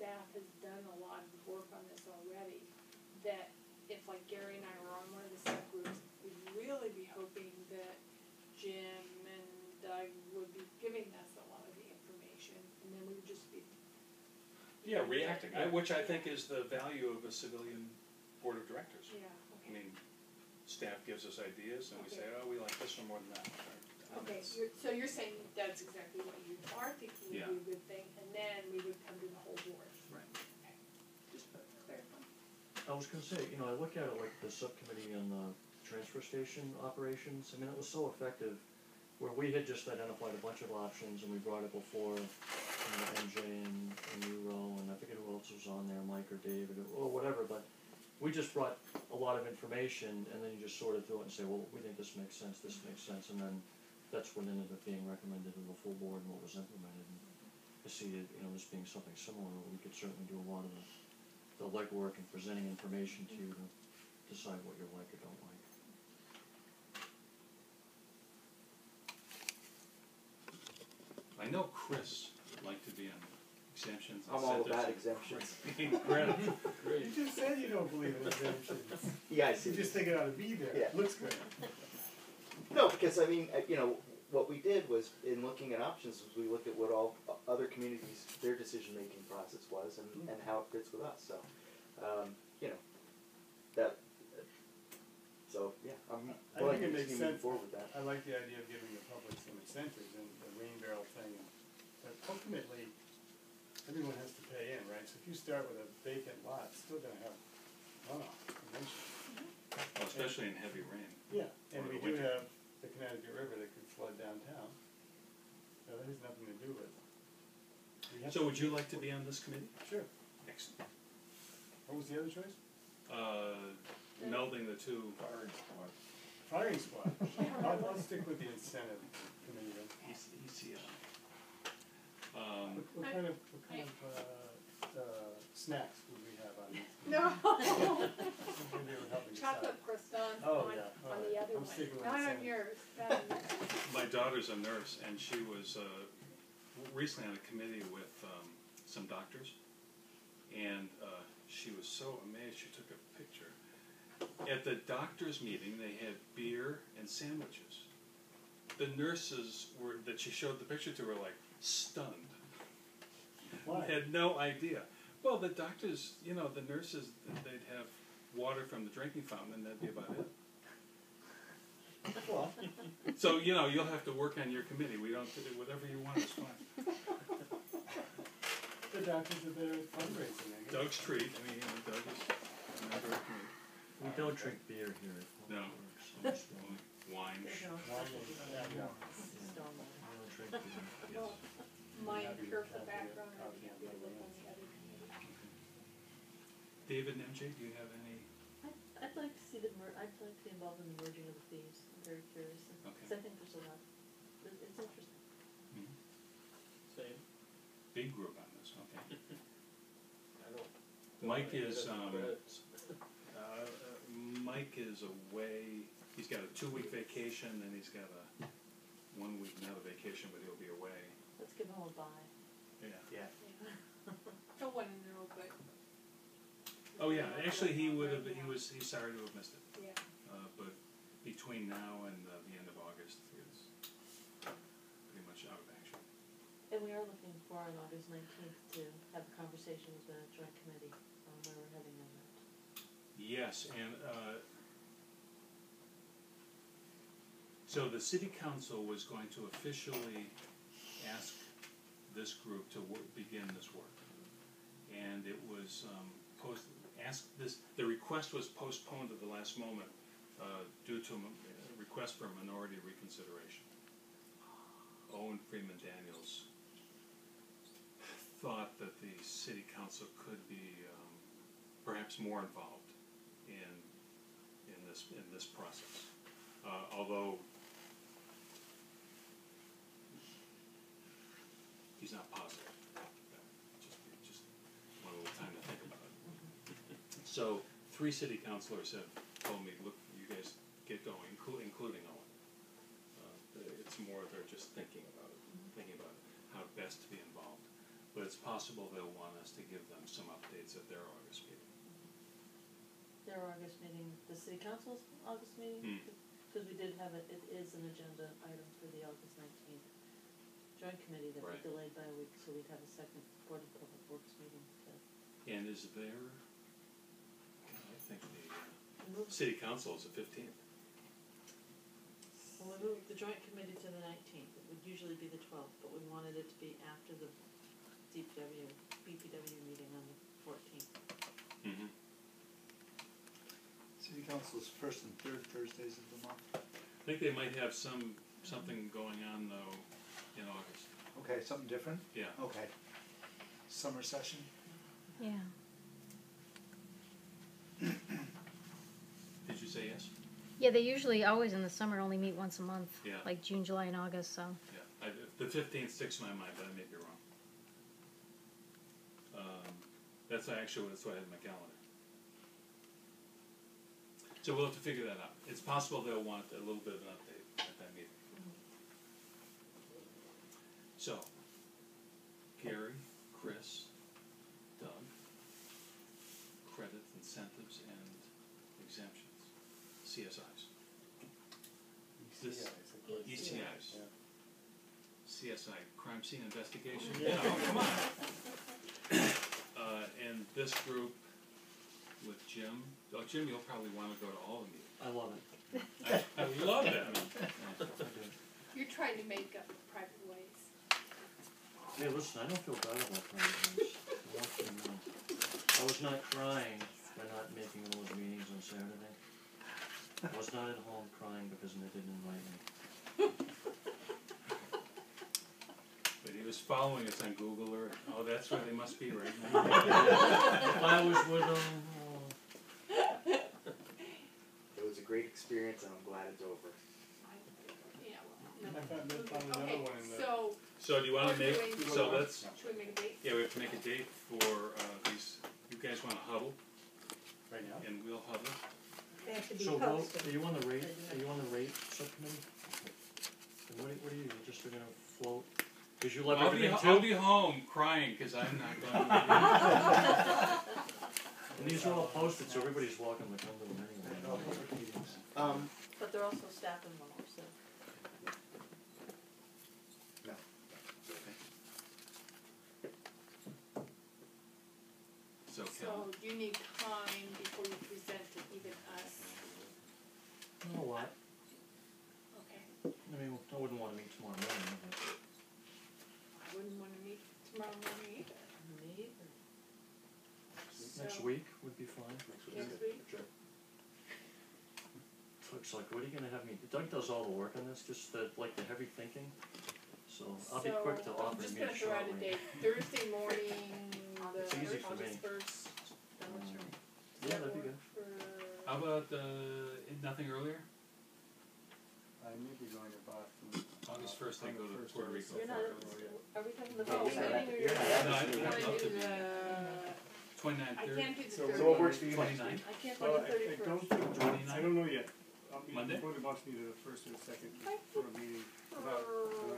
S10: staff has done a lot of work on this already, that if like Gary and I were on one of the subgroups, we'd really be hoping that Jim and Doug would be giving us a lot of the information, and then we would just be.
S1: Yeah, reacting, I- which I think is the value of a civilian board of directors.
S10: Yeah,
S1: I
S10: okay.
S1: mean, staff gives us ideas and we say, oh, we like this one more than that. one," or,
S10: Okay, you're, so you're saying that's exactly what you are thinking would be a good thing, and then we would come to the whole board.
S1: Right.
S10: Just clarify.
S5: I was gonna say, you know, I look at it like the subcommittee on the transfer station operations, I mean, it was so effective, where we had just identified a bunch of options and we brought it before, you know, MJ and, and Euro, and I forget who else was on there, Mike or David, or whatever, but we just brought a lot of information, and then you just sorted through it and say, well, we think this makes sense, this makes sense, and then that's what ended up being recommended to the full board and what was implemented, and I see it, you know, this being something similar, we could certainly do a lot of the the legwork and presenting information to you to decide what you like or don't like.
S1: I know Chris would like to be on exemptions
S12: I'm all about exemptions.
S1: Great,
S7: You just said you don't believe in exemptions.
S12: You guys,
S7: You just think it ought to be there.
S12: Yeah.
S7: Looks good.
S12: No, because I mean, uh, you know, what we did was, in looking at options, was we looked at what all other communities, their decision-making process was and, and how it fits with us, so, um, you know, that, so, yeah, I'm
S7: I think it makes sense.
S12: forward with that.
S7: I like the idea of giving the public some incentives and the rain barrel thing, but ultimately, everyone has to pay in, right? So if you start with a vacant lot, it's still gonna have runoff eventually.
S1: Well, especially in heavy rain.
S7: Yeah, and we do
S1: winter.
S7: have the Connecticut River that could flood downtown. So that has nothing to do with. we have
S1: So
S7: to-
S1: would you like to be on this committee?
S7: Sure.
S1: Excellent.
S7: What was the other choice?
S1: Uh, melding the two.
S7: Firing squad. I'll, I'll stick with the incentive committee then.
S1: He's, he's, yeah. Um,
S7: What, what kind of, what kind of, uh, uh, snacks would we have on this?
S10: No.
S7: Maybe they were helping decide.
S10: Chocolate croissants
S7: Oh,
S10: on,
S7: yeah,
S10: on
S7: alright.
S10: the other
S7: I'm
S10: one,
S7: sticking with
S10: not on
S7: incentive.
S10: yours, not on yours.
S1: my daughter's a nurse and she was, uh, recently on a committee with, um, some doctors. And, uh, she was so amazed, she took a picture. At the doctors' meeting, they had beer and sandwiches. The nurses were, that she showed the picture to were like stunned.
S7: Why?
S1: Had no idea. Well, the doctors, you know, the nurses, they'd have water from the drinking fountain and that'd be about it.
S7: Well,
S1: So, you know, you'll have to work on your committee, we don't, do whatever you want is fine.
S7: the doctors are better at fundraising, I guess.
S1: Doug's treat, I mean, you know, Doug is a member of the committee.
S5: We don't drink beer here at
S1: No.
S5: Public Works, so
S1: Only Wine.
S7: Wine and- yeah, yeah.
S6: Stormwater.
S5: we don't drink beer.
S10: Well, my
S7: Happy to
S10: careful
S7: copy it-
S10: background, I'd
S7: copy
S10: be
S7: it
S10: happy to
S7: on
S10: look
S7: the
S10: on the
S7: list.
S10: other committee.
S1: David and MJ, do you have any?
S6: I'd, I'd like to see the mer, I'd like to be involved in the merging of the thieves. I'm very curious,
S1: Okay.
S6: because I think there's a lot, it- it's interesting.
S9: Same,
S1: Big group on this, okay.
S9: I don't.
S1: Mike
S9: don't
S1: is,
S9: get
S1: um. Uh, uh, Mike is away, he's got a two-week vacation, and he's got a one-week, not a vacation, but he'll be away,
S6: Let's give them a bye.
S1: yeah.
S12: Yeah.
S10: Don't wanna know, but.
S1: Oh yeah, actually he would have. He was. He's sorry to have missed it.
S10: Yeah.
S1: Uh, but between now and uh, the end of August, it's pretty much out of action.
S6: And we are looking for on August nineteenth to have a conversation with the joint committee on where we're heading on that.
S1: Yes, and. Uh, so the city council was going to officially ask this group to begin this work, and it was um, posted this, the request was postponed at the last moment, uh, due to a request for a minority reconsideration. Owen Freeman Daniels thought that the city council could be, um, perhaps more involved in, in this, in this process. Uh, although he's not positive. Just, just one little time to think about it. So, three city councilors have told me, look, you guys get going, including, including Owen. Uh, it's more they're just thinking about it, thinking about how best to be involved. But it's possible they'll want us to give them some updates at their August meeting.
S6: Their August meeting, the city council's August
S1: Hmm.
S6: meeting, because we did have it, it is an agenda item for the August nineteenth joint committee that we
S1: Right.
S6: delayed by a week, so we'd have a second Board of Public Works meeting to
S1: And is there, I think the uh, city council is the fifteenth.
S6: Well, we moved the joint committee to the nineteenth, it would usually be the twelfth, but we wanted it to be after the DPW, BPW meeting on the fourteenth.
S1: Mm-hmm.
S3: City council's first and third Thursdays of the month.
S1: I think they might have some, something going on though in August.
S3: Okay, something different?
S1: Yeah.
S3: Okay. Summer session?
S8: Yeah.
S1: Did you say yes?
S8: Yeah, they usually always in the summer only meet once a month.
S1: Yeah.
S8: Like June, July, and August, so.
S1: Yeah, I, the fifteenth sticks in my mind, but I may be wrong. Um, that's actually, that's what I had in my calendar. So we'll have to figure that out. It's possible they'll want a little bit of an update at that meeting. So, Gary, Chris, Doug, credit incentives and exemptions, CSIs. This- ECIs. CSI, crime scene investigation, yeah, oh, come on. Uh, and this group with Jim, oh, Jim, you'll probably wanna go to all of meetings.
S5: I love it.
S1: I, I love that.
S10: You're trying to make up private ways.
S5: Hey, listen, I don't feel bad about private things. I want you to know. I was not crying by not making those meetings on Saturday. I was not at home crying because they didn't invite me.
S1: But he was following us on Google Earth, oh, that's where they must be right now.
S5: If I was with them, oh,
S12: It was a great experience and I'm glad it's over.
S10: Yeah, well,
S7: found,
S10: no.
S7: I found another
S10: Okay,
S7: one in the.
S10: so,
S1: So do you wanna make, so let's,
S10: should we make a date?
S1: yeah, we have to make a date for, uh, these, you guys wanna huddle,
S7: Right now?
S1: and we'll huddle?
S8: They have to be
S5: So, Will,
S8: posted.
S5: are you on the rate, are you on the rate subcommittee? And what, what are you, you're just gonna float, cause you love
S1: I'll be,
S5: everything
S1: I'll be home crying, cause I'm not going to
S5: And these are all posted, so everybody's welcome to come to them anyway.
S12: Um,
S6: But they're also staff involved, so.
S12: no.
S1: So,
S10: So you need time before you present to even us,
S5: You know what,
S10: okay?
S5: I mean, I wouldn't wanna meet tomorrow morning, but.
S10: I wouldn't wanna meet tomorrow morning either.
S6: Me either.
S5: Next
S10: So,
S5: week would be fine.
S10: Next week?
S5: Looks like, what are you gonna have me, Doug does all the work on this, just the, like the heavy thinking, so I'll be quick to
S10: So, I'm
S5: offer
S10: just
S5: a
S10: gonna throw out a date, Thursday morning, the
S5: It's easy for me.
S10: August first, that me. Does
S5: Yeah,
S10: that
S5: that'd be
S10: work for-
S1: how about, uh, nothing earlier?
S7: I may be going to Boston.
S1: August first, I go to Puerto Rico.
S6: You're not, are we talking the whole meeting or
S12: you're
S6: you're
S12: not
S6: not?
S1: No, I- I'd
S10: wanna
S1: love
S10: do
S1: to.
S10: the,
S1: Twenty-nine,
S10: I
S1: thirty?
S10: can't do the
S7: So-
S10: third.
S7: so what works for you?
S1: Twenty-nine?
S6: I can't do
S7: I,
S6: the
S7: I
S6: thirty
S7: don't, think- I don't know yet. I'll be
S1: Monday?
S7: going to Boston the first or the second
S10: I
S7: for a meeting about,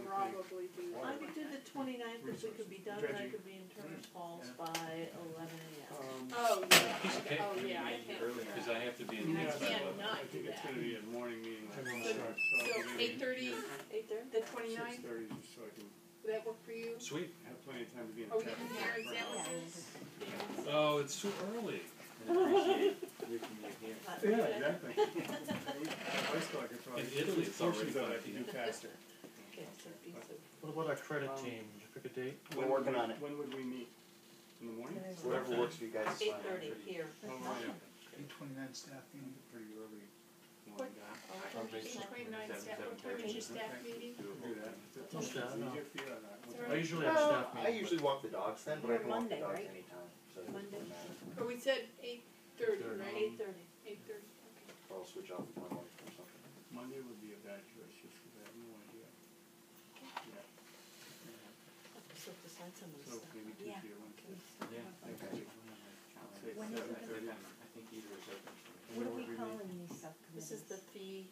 S10: Probably do.
S6: I could do the twenty-ninth if we could be done, and I
S7: Dredging.
S6: could be in Turner's Falls
S7: Yeah.
S6: by eleven AM.
S7: um.
S10: Oh, yeah,
S1: Piece of
S10: I-
S1: cake?
S10: oh, yeah, I can't.
S1: Cause I have to be in.
S10: I
S7: yeah,
S10: can't
S7: but
S10: not
S7: I
S10: do
S7: think it's
S10: that.
S7: gonna be a morning meeting,
S5: I
S7: like,
S5: wanna
S7: start,
S5: start.
S7: so
S10: So
S7: I'll be
S10: eight thirty,
S6: Eight thirty?
S10: the
S7: Six
S10: twenty-ninth?
S7: thirty, just so I can
S10: Would that work for you?
S1: Sweet.
S7: I have plenty of time to be in
S10: Are we
S7: traffic.
S10: getting Harry sandwiches?
S1: Oh, it's too early.
S11: Appreciate your commute here.
S7: Yeah, exactly. I still I could probably.
S1: In Italy, it's already
S7: portions of it
S1: 5
S7: I could do faster.
S6: Okay, so pizza.
S5: What about our credit
S7: Um,
S5: team? Did you pick a date?
S12: We're
S7: When would
S12: working
S7: we-
S12: on it.
S7: When would we meet? In the morning?
S12: Whatever works for you guys is
S6: Eight
S12: fine.
S6: thirty here.
S7: Oh, right.
S3: Eight twenty-nine staff meeting.
S11: Pretty early.
S10: What,
S11: morning.
S10: twenty-nine staff, what time is your staff meeting?
S7: Do that.
S5: No staff,
S7: It's
S5: no.
S7: easier for you or not? What
S10: Sorry.
S5: I usually have
S12: Well,
S5: staff
S12: I
S5: meetings.
S12: usually walk the dogs then, but I
S6: We're
S12: can walk the
S6: Monday,
S12: dogs
S6: right?
S12: anytime, so it
S6: Monday.
S12: doesn't.
S10: Or we said eight thirty,
S7: Thirty.
S10: right?
S6: Eight thirty.
S10: Eight thirty, okay.
S12: Or I'll switch off with my wife or something.
S7: Monday would be a bad choice, just because I have no idea. Yeah.
S6: So to sign some of
S7: So
S6: this stuff.
S7: maybe
S6: Yeah.
S7: Tuesday or Wednesday.
S11: Yeah, okay.
S7: Say
S6: When is
S7: seven
S6: it?
S7: thirty.
S11: I think either is open for me.
S8: What are
S7: Where
S8: we
S7: would we
S8: calling these subcommittees?
S6: This is the fee,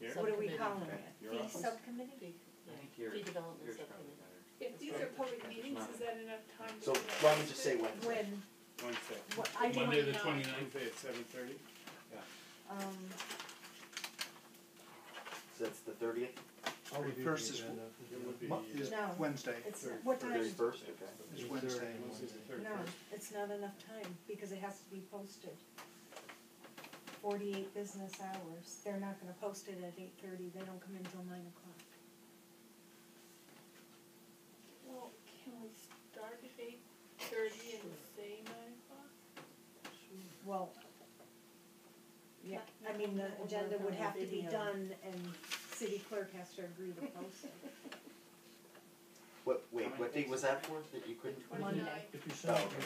S7: Here?
S8: What are we
S6: Subcommittee.
S8: calling it?
S7: Your
S8: Fee
S7: office?
S8: subcommittee?
S6: fee,
S11: I
S6: yeah,
S11: think here,
S6: fee development
S11: here's probably
S6: subcommittee.
S11: Better.
S10: If these are public meetings, is that enough time to?
S12: So
S10: do that?
S12: why don't we just say Wednesday?
S8: When,
S7: Wednesday.
S8: what, I don't,
S1: Monday the
S10: 29th.
S1: twenty-ninth.
S7: Wednesday at seven thirty?
S8: um,
S12: So that's the thirtieth,
S5: I'll review
S3: First
S5: the
S3: is-
S5: agenda.
S7: It would be.
S3: Mo- Is
S8: No.
S3: Wednesday,
S8: it's, what time,
S12: thirty-first, okay.
S3: is Wednesday.
S7: Wednesday's the thirty
S8: no,
S7: first.
S8: it's not enough time, because it has to be posted. Forty-eight business hours, they're not gonna post it at eight thirty, they don't come in till nine o'clock.
S10: Well, can we start at eight thirty and say nine o'clock?
S8: Well, yeah, I mean, the agenda would have to be done, and city clerk has to agree to post it.
S12: What, wait, what date was that for, that you couldn't?
S8: Monday.
S10: Twenty-nine.
S5: If you send,
S12: Oh,
S5: it,
S12: okay.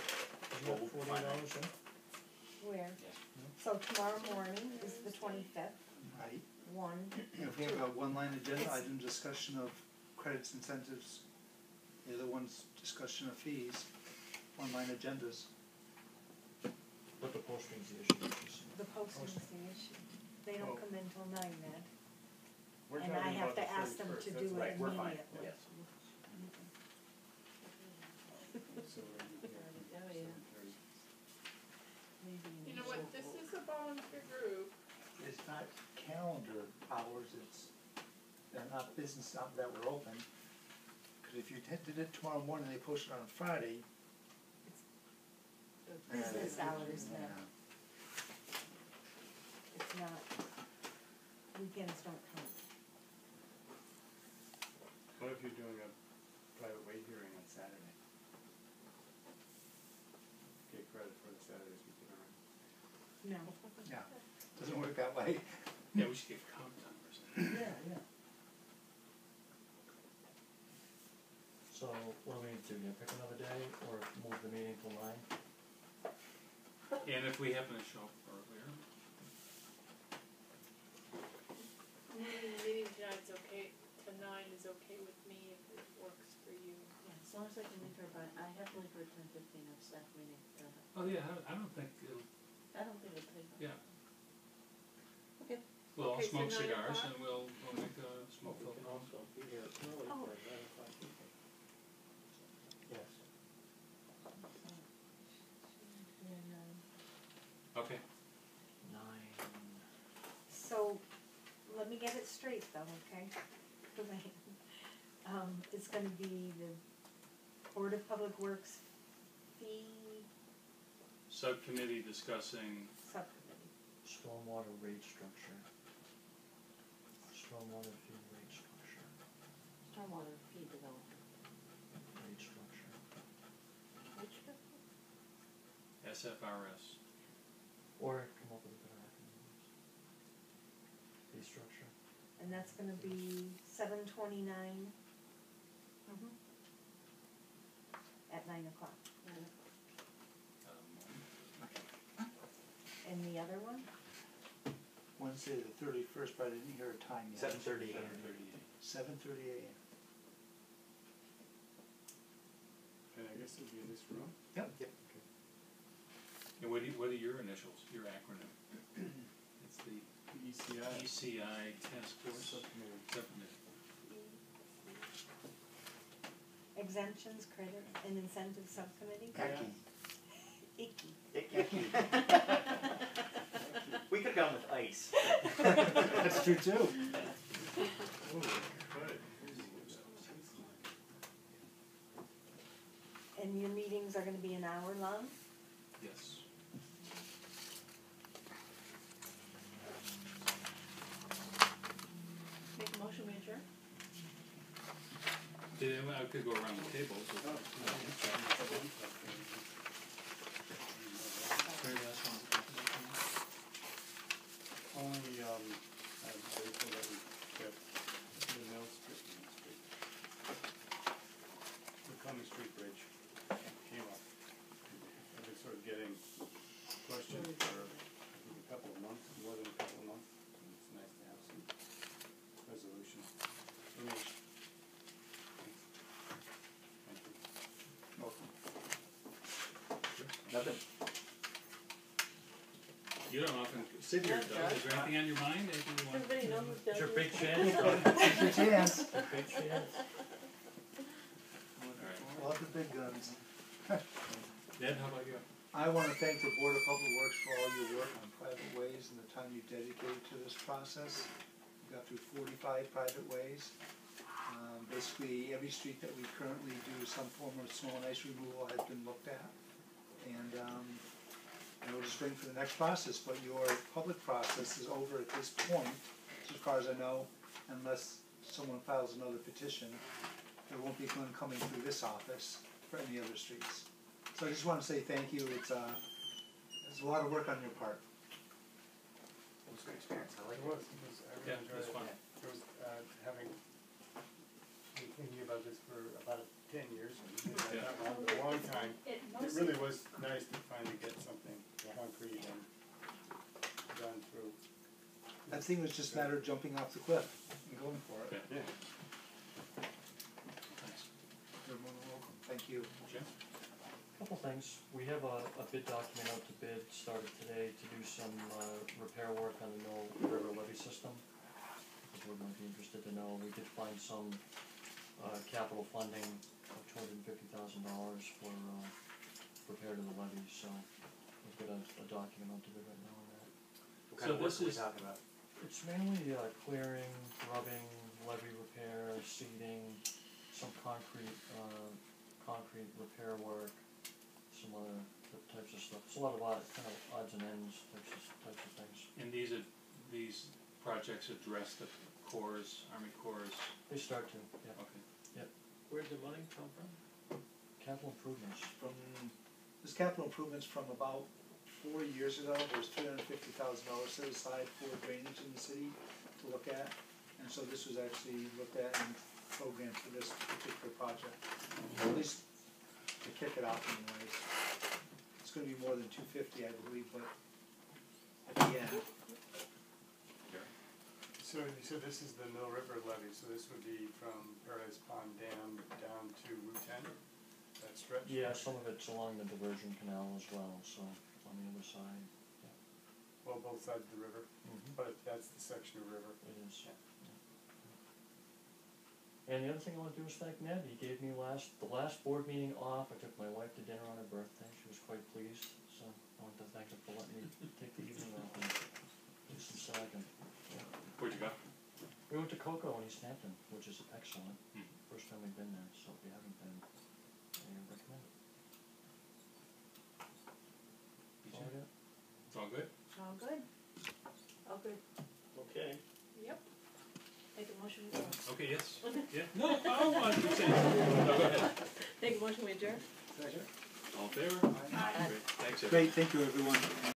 S5: you got forty-eight hours in?
S8: Where? So tomorrow morning is the twenty-fifth,
S3: Right.
S8: one,
S3: If we have a one-line agenda item, discussion of credits, incentives, the other one's discussion of fees, one-line agendas.
S5: But the posting's the issue, which is-
S8: the posting's the issue. They don't
S7: Oh.
S8: come in till nine, Ned,
S7: We're
S8: and I
S7: talking
S8: have
S7: about the
S8: to ask them
S7: 31st,
S8: to do it
S12: right, we're fine,
S8: immediately.
S12: yes.
S7: So, yeah,
S6: Oh, yeah.
S7: 7:30.
S10: You know what, this is a volunteer group,
S3: It's not calendar hours, it's, they're not business hours that were open. Cause if you did did it tomorrow morning, they posted on Friday.
S8: Business
S3: uh,
S8: hours then,
S3: yeah.
S8: it's not, weekends don't count.
S7: What if you're doing a private way hearing on Saturday? Get credit for the Saturdays we did already.
S8: No,
S3: Yeah, doesn't work that way.
S1: Yeah, we should get comp time or something.
S3: Yeah, yeah.
S5: So what do we need to do, yeah, pick another day or move the meeting till nine?
S1: And if we happen to show up earlier,
S10: meeting, meeting tonight's okay, to nine is okay with me if it works for you.
S6: Yeah, as long as I can leave her by, I have to leave her at ten fifteen of staff meeting, uh,
S1: oh yeah, I don't, I don't think it'll,
S6: I don't think it'll take.
S1: yeah.
S6: Okay.
S1: We'll all
S10: Okay, so
S1: smoke
S10: nine
S1: cigars
S10: o'clock?
S1: and we'll, we'll make a smoke
S9: We
S1: filled
S9: can also be here early
S8: Oh.
S9: for a nine o'clock meeting.
S5: Yes.
S8: and, um,
S1: Okay,
S5: Nine.
S8: so, let get it straight though, okay? Um, it's gonna be the Board of Public Works fee
S1: subcommittee discussing,
S8: subcommittee.
S5: Stormwater rate structure. Stormwater fee rate structure,
S6: Stormwater fee development,
S5: rate structure.
S6: which.
S1: SFRS.
S5: Or come up with a better acronym. Fee structure.
S8: And that's gonna be seven twenty-nine
S6: Mhm.
S8: at nine o'clock.
S6: nine
S1: Um,
S8: And the other one?
S3: Wednesday, the thirty-first, but I didn't hear a time yet.
S12: Seven thirty AM.
S1: Seven thirty-eight.
S3: Seven thirty AM.
S7: And I guess it'll be in this room?
S3: Yep, yep.
S1: And what do you, what are your initials, your acronym?
S7: ECI.
S1: ECI Task Force
S7: Subcommittee.
S1: Subcommittee.
S8: Exemptions, credit, and incentive subcommittee?
S3: Icky.
S8: Icky.
S12: Icky. We could've gone with ice.
S3: That's true too.
S7: And your
S6: meetings are gonna be an hour long?
S1: Yes. Did anyone, I could go around the table, so.
S7: Oh,
S1: Very last one.
S7: Only, um, I'm grateful that we kept the Mill Street, Mill Street. The Clement Street Bridge came up. I've been sort of getting questions for, I think, a couple of months, more than a couple of months. And it's nice to have some resolution. For me. Thank you.
S3: Welcome.
S12: Nothing.
S1: You don't often sit here, though. Is there anything on your mind, anything you want?
S6: Everybody knows what
S5: It's your big chance, bro.
S3: Take your chance.
S5: Big chance.
S1: Alright.
S3: Love the big guns.
S1: Ned, how about you?
S3: I wanna thank the Board of Public Works for all your work on private ways and the time you dedicated to this process. We got through forty-five private ways. Um, basically, every street that we currently do some form of snow and ice removal has been looked at. And, um, and we're just waiting for the next process, but your public process is over at this point, as far as I know, unless someone files another petition. There won't be one coming through this office for any other streets. So I just wanna say thank you, it's, uh, it's a lot of work on your part.
S12: It was a good experience, I like
S7: It
S12: it.
S7: was, it was, I
S1: Yeah,
S7: really enjoyed
S1: that's
S7: it.
S1: fun.
S7: It was, uh, having, been thinking about this for about ten years,
S1: Yeah.
S7: not long, a long time.
S10: It
S7: It really was nice to finally get something concrete and done through.
S3: That thing was just a matter of jumping off the cliff and going for it.
S1: Yeah.
S7: Yeah.
S1: Thanks.
S3: You're more than welcome, thank you.
S1: Jim?
S5: Couple things, we have a, a bid document out to bid, started today to do some, uh, repair work on the Mill River levee system. The board might be interested to know, we did find some, uh, capital funding of two hundred and fifty thousand dollars for, uh, repair to the levee, so we've got a, a document out to bid right now on that.
S12: What kind
S1: So
S12: of work
S1: this
S12: are we
S1: is-
S12: talking about?
S5: It's mainly, uh, clearing, grubbing, levee repair, seeding, some concrete, uh, concrete repair work, some other types of stuff. It's a lot of odd, kind of odds and ends types of, types of things.
S1: And these are, these projects address the corps, Army corps,
S5: They start to, yeah,
S1: okay.
S9: where'd the money come from?
S5: capital improvements.
S3: From, this capital improvements from about four years ago, there was three hundred and fifty thousand dollars set aside for drainage in the city to look at. And so this was actually looked at and programmed for this particular project, at least to kick it off anyways. It's gonna be more than two fifty, I believe, but at the end,
S7: So you said this is the Mill River levee, so this would be from Paradise Pond Dam down to Route ten, that stretch?
S5: Yeah, some of it's along the diversion canal as well, so on the other side,
S7: Well, both sides of the river,
S5: Mhm.
S7: but that's the section of river.
S5: it is. yeah. And the other thing I wanna do is thank Ned, he gave me last, the last board meeting off, I took my wife to dinner on her birthday, she was quite pleased, so I want to thank him for letting me take the evening off and do some sagging.
S1: Where'd you go?
S5: We went to Coco in Easthampton, which is excellent,
S1: Hmm.
S5: first time we've been there, so if you haven't been, I recommend it.
S1: You
S5: That's all I
S1: too?
S5: got.
S1: It's all good?
S6: All good. All good.
S9: Okay.
S10: yep.
S6: Make a motion, we adjourn.
S1: Okay, yes, yeah, no, I don't want to say, no, go ahead.
S6: Make a motion, we adjourn.
S3: Second.
S1: All in favor?
S6: Aye.
S1: Great, thanks, everyone.
S3: Great, thank you, everyone.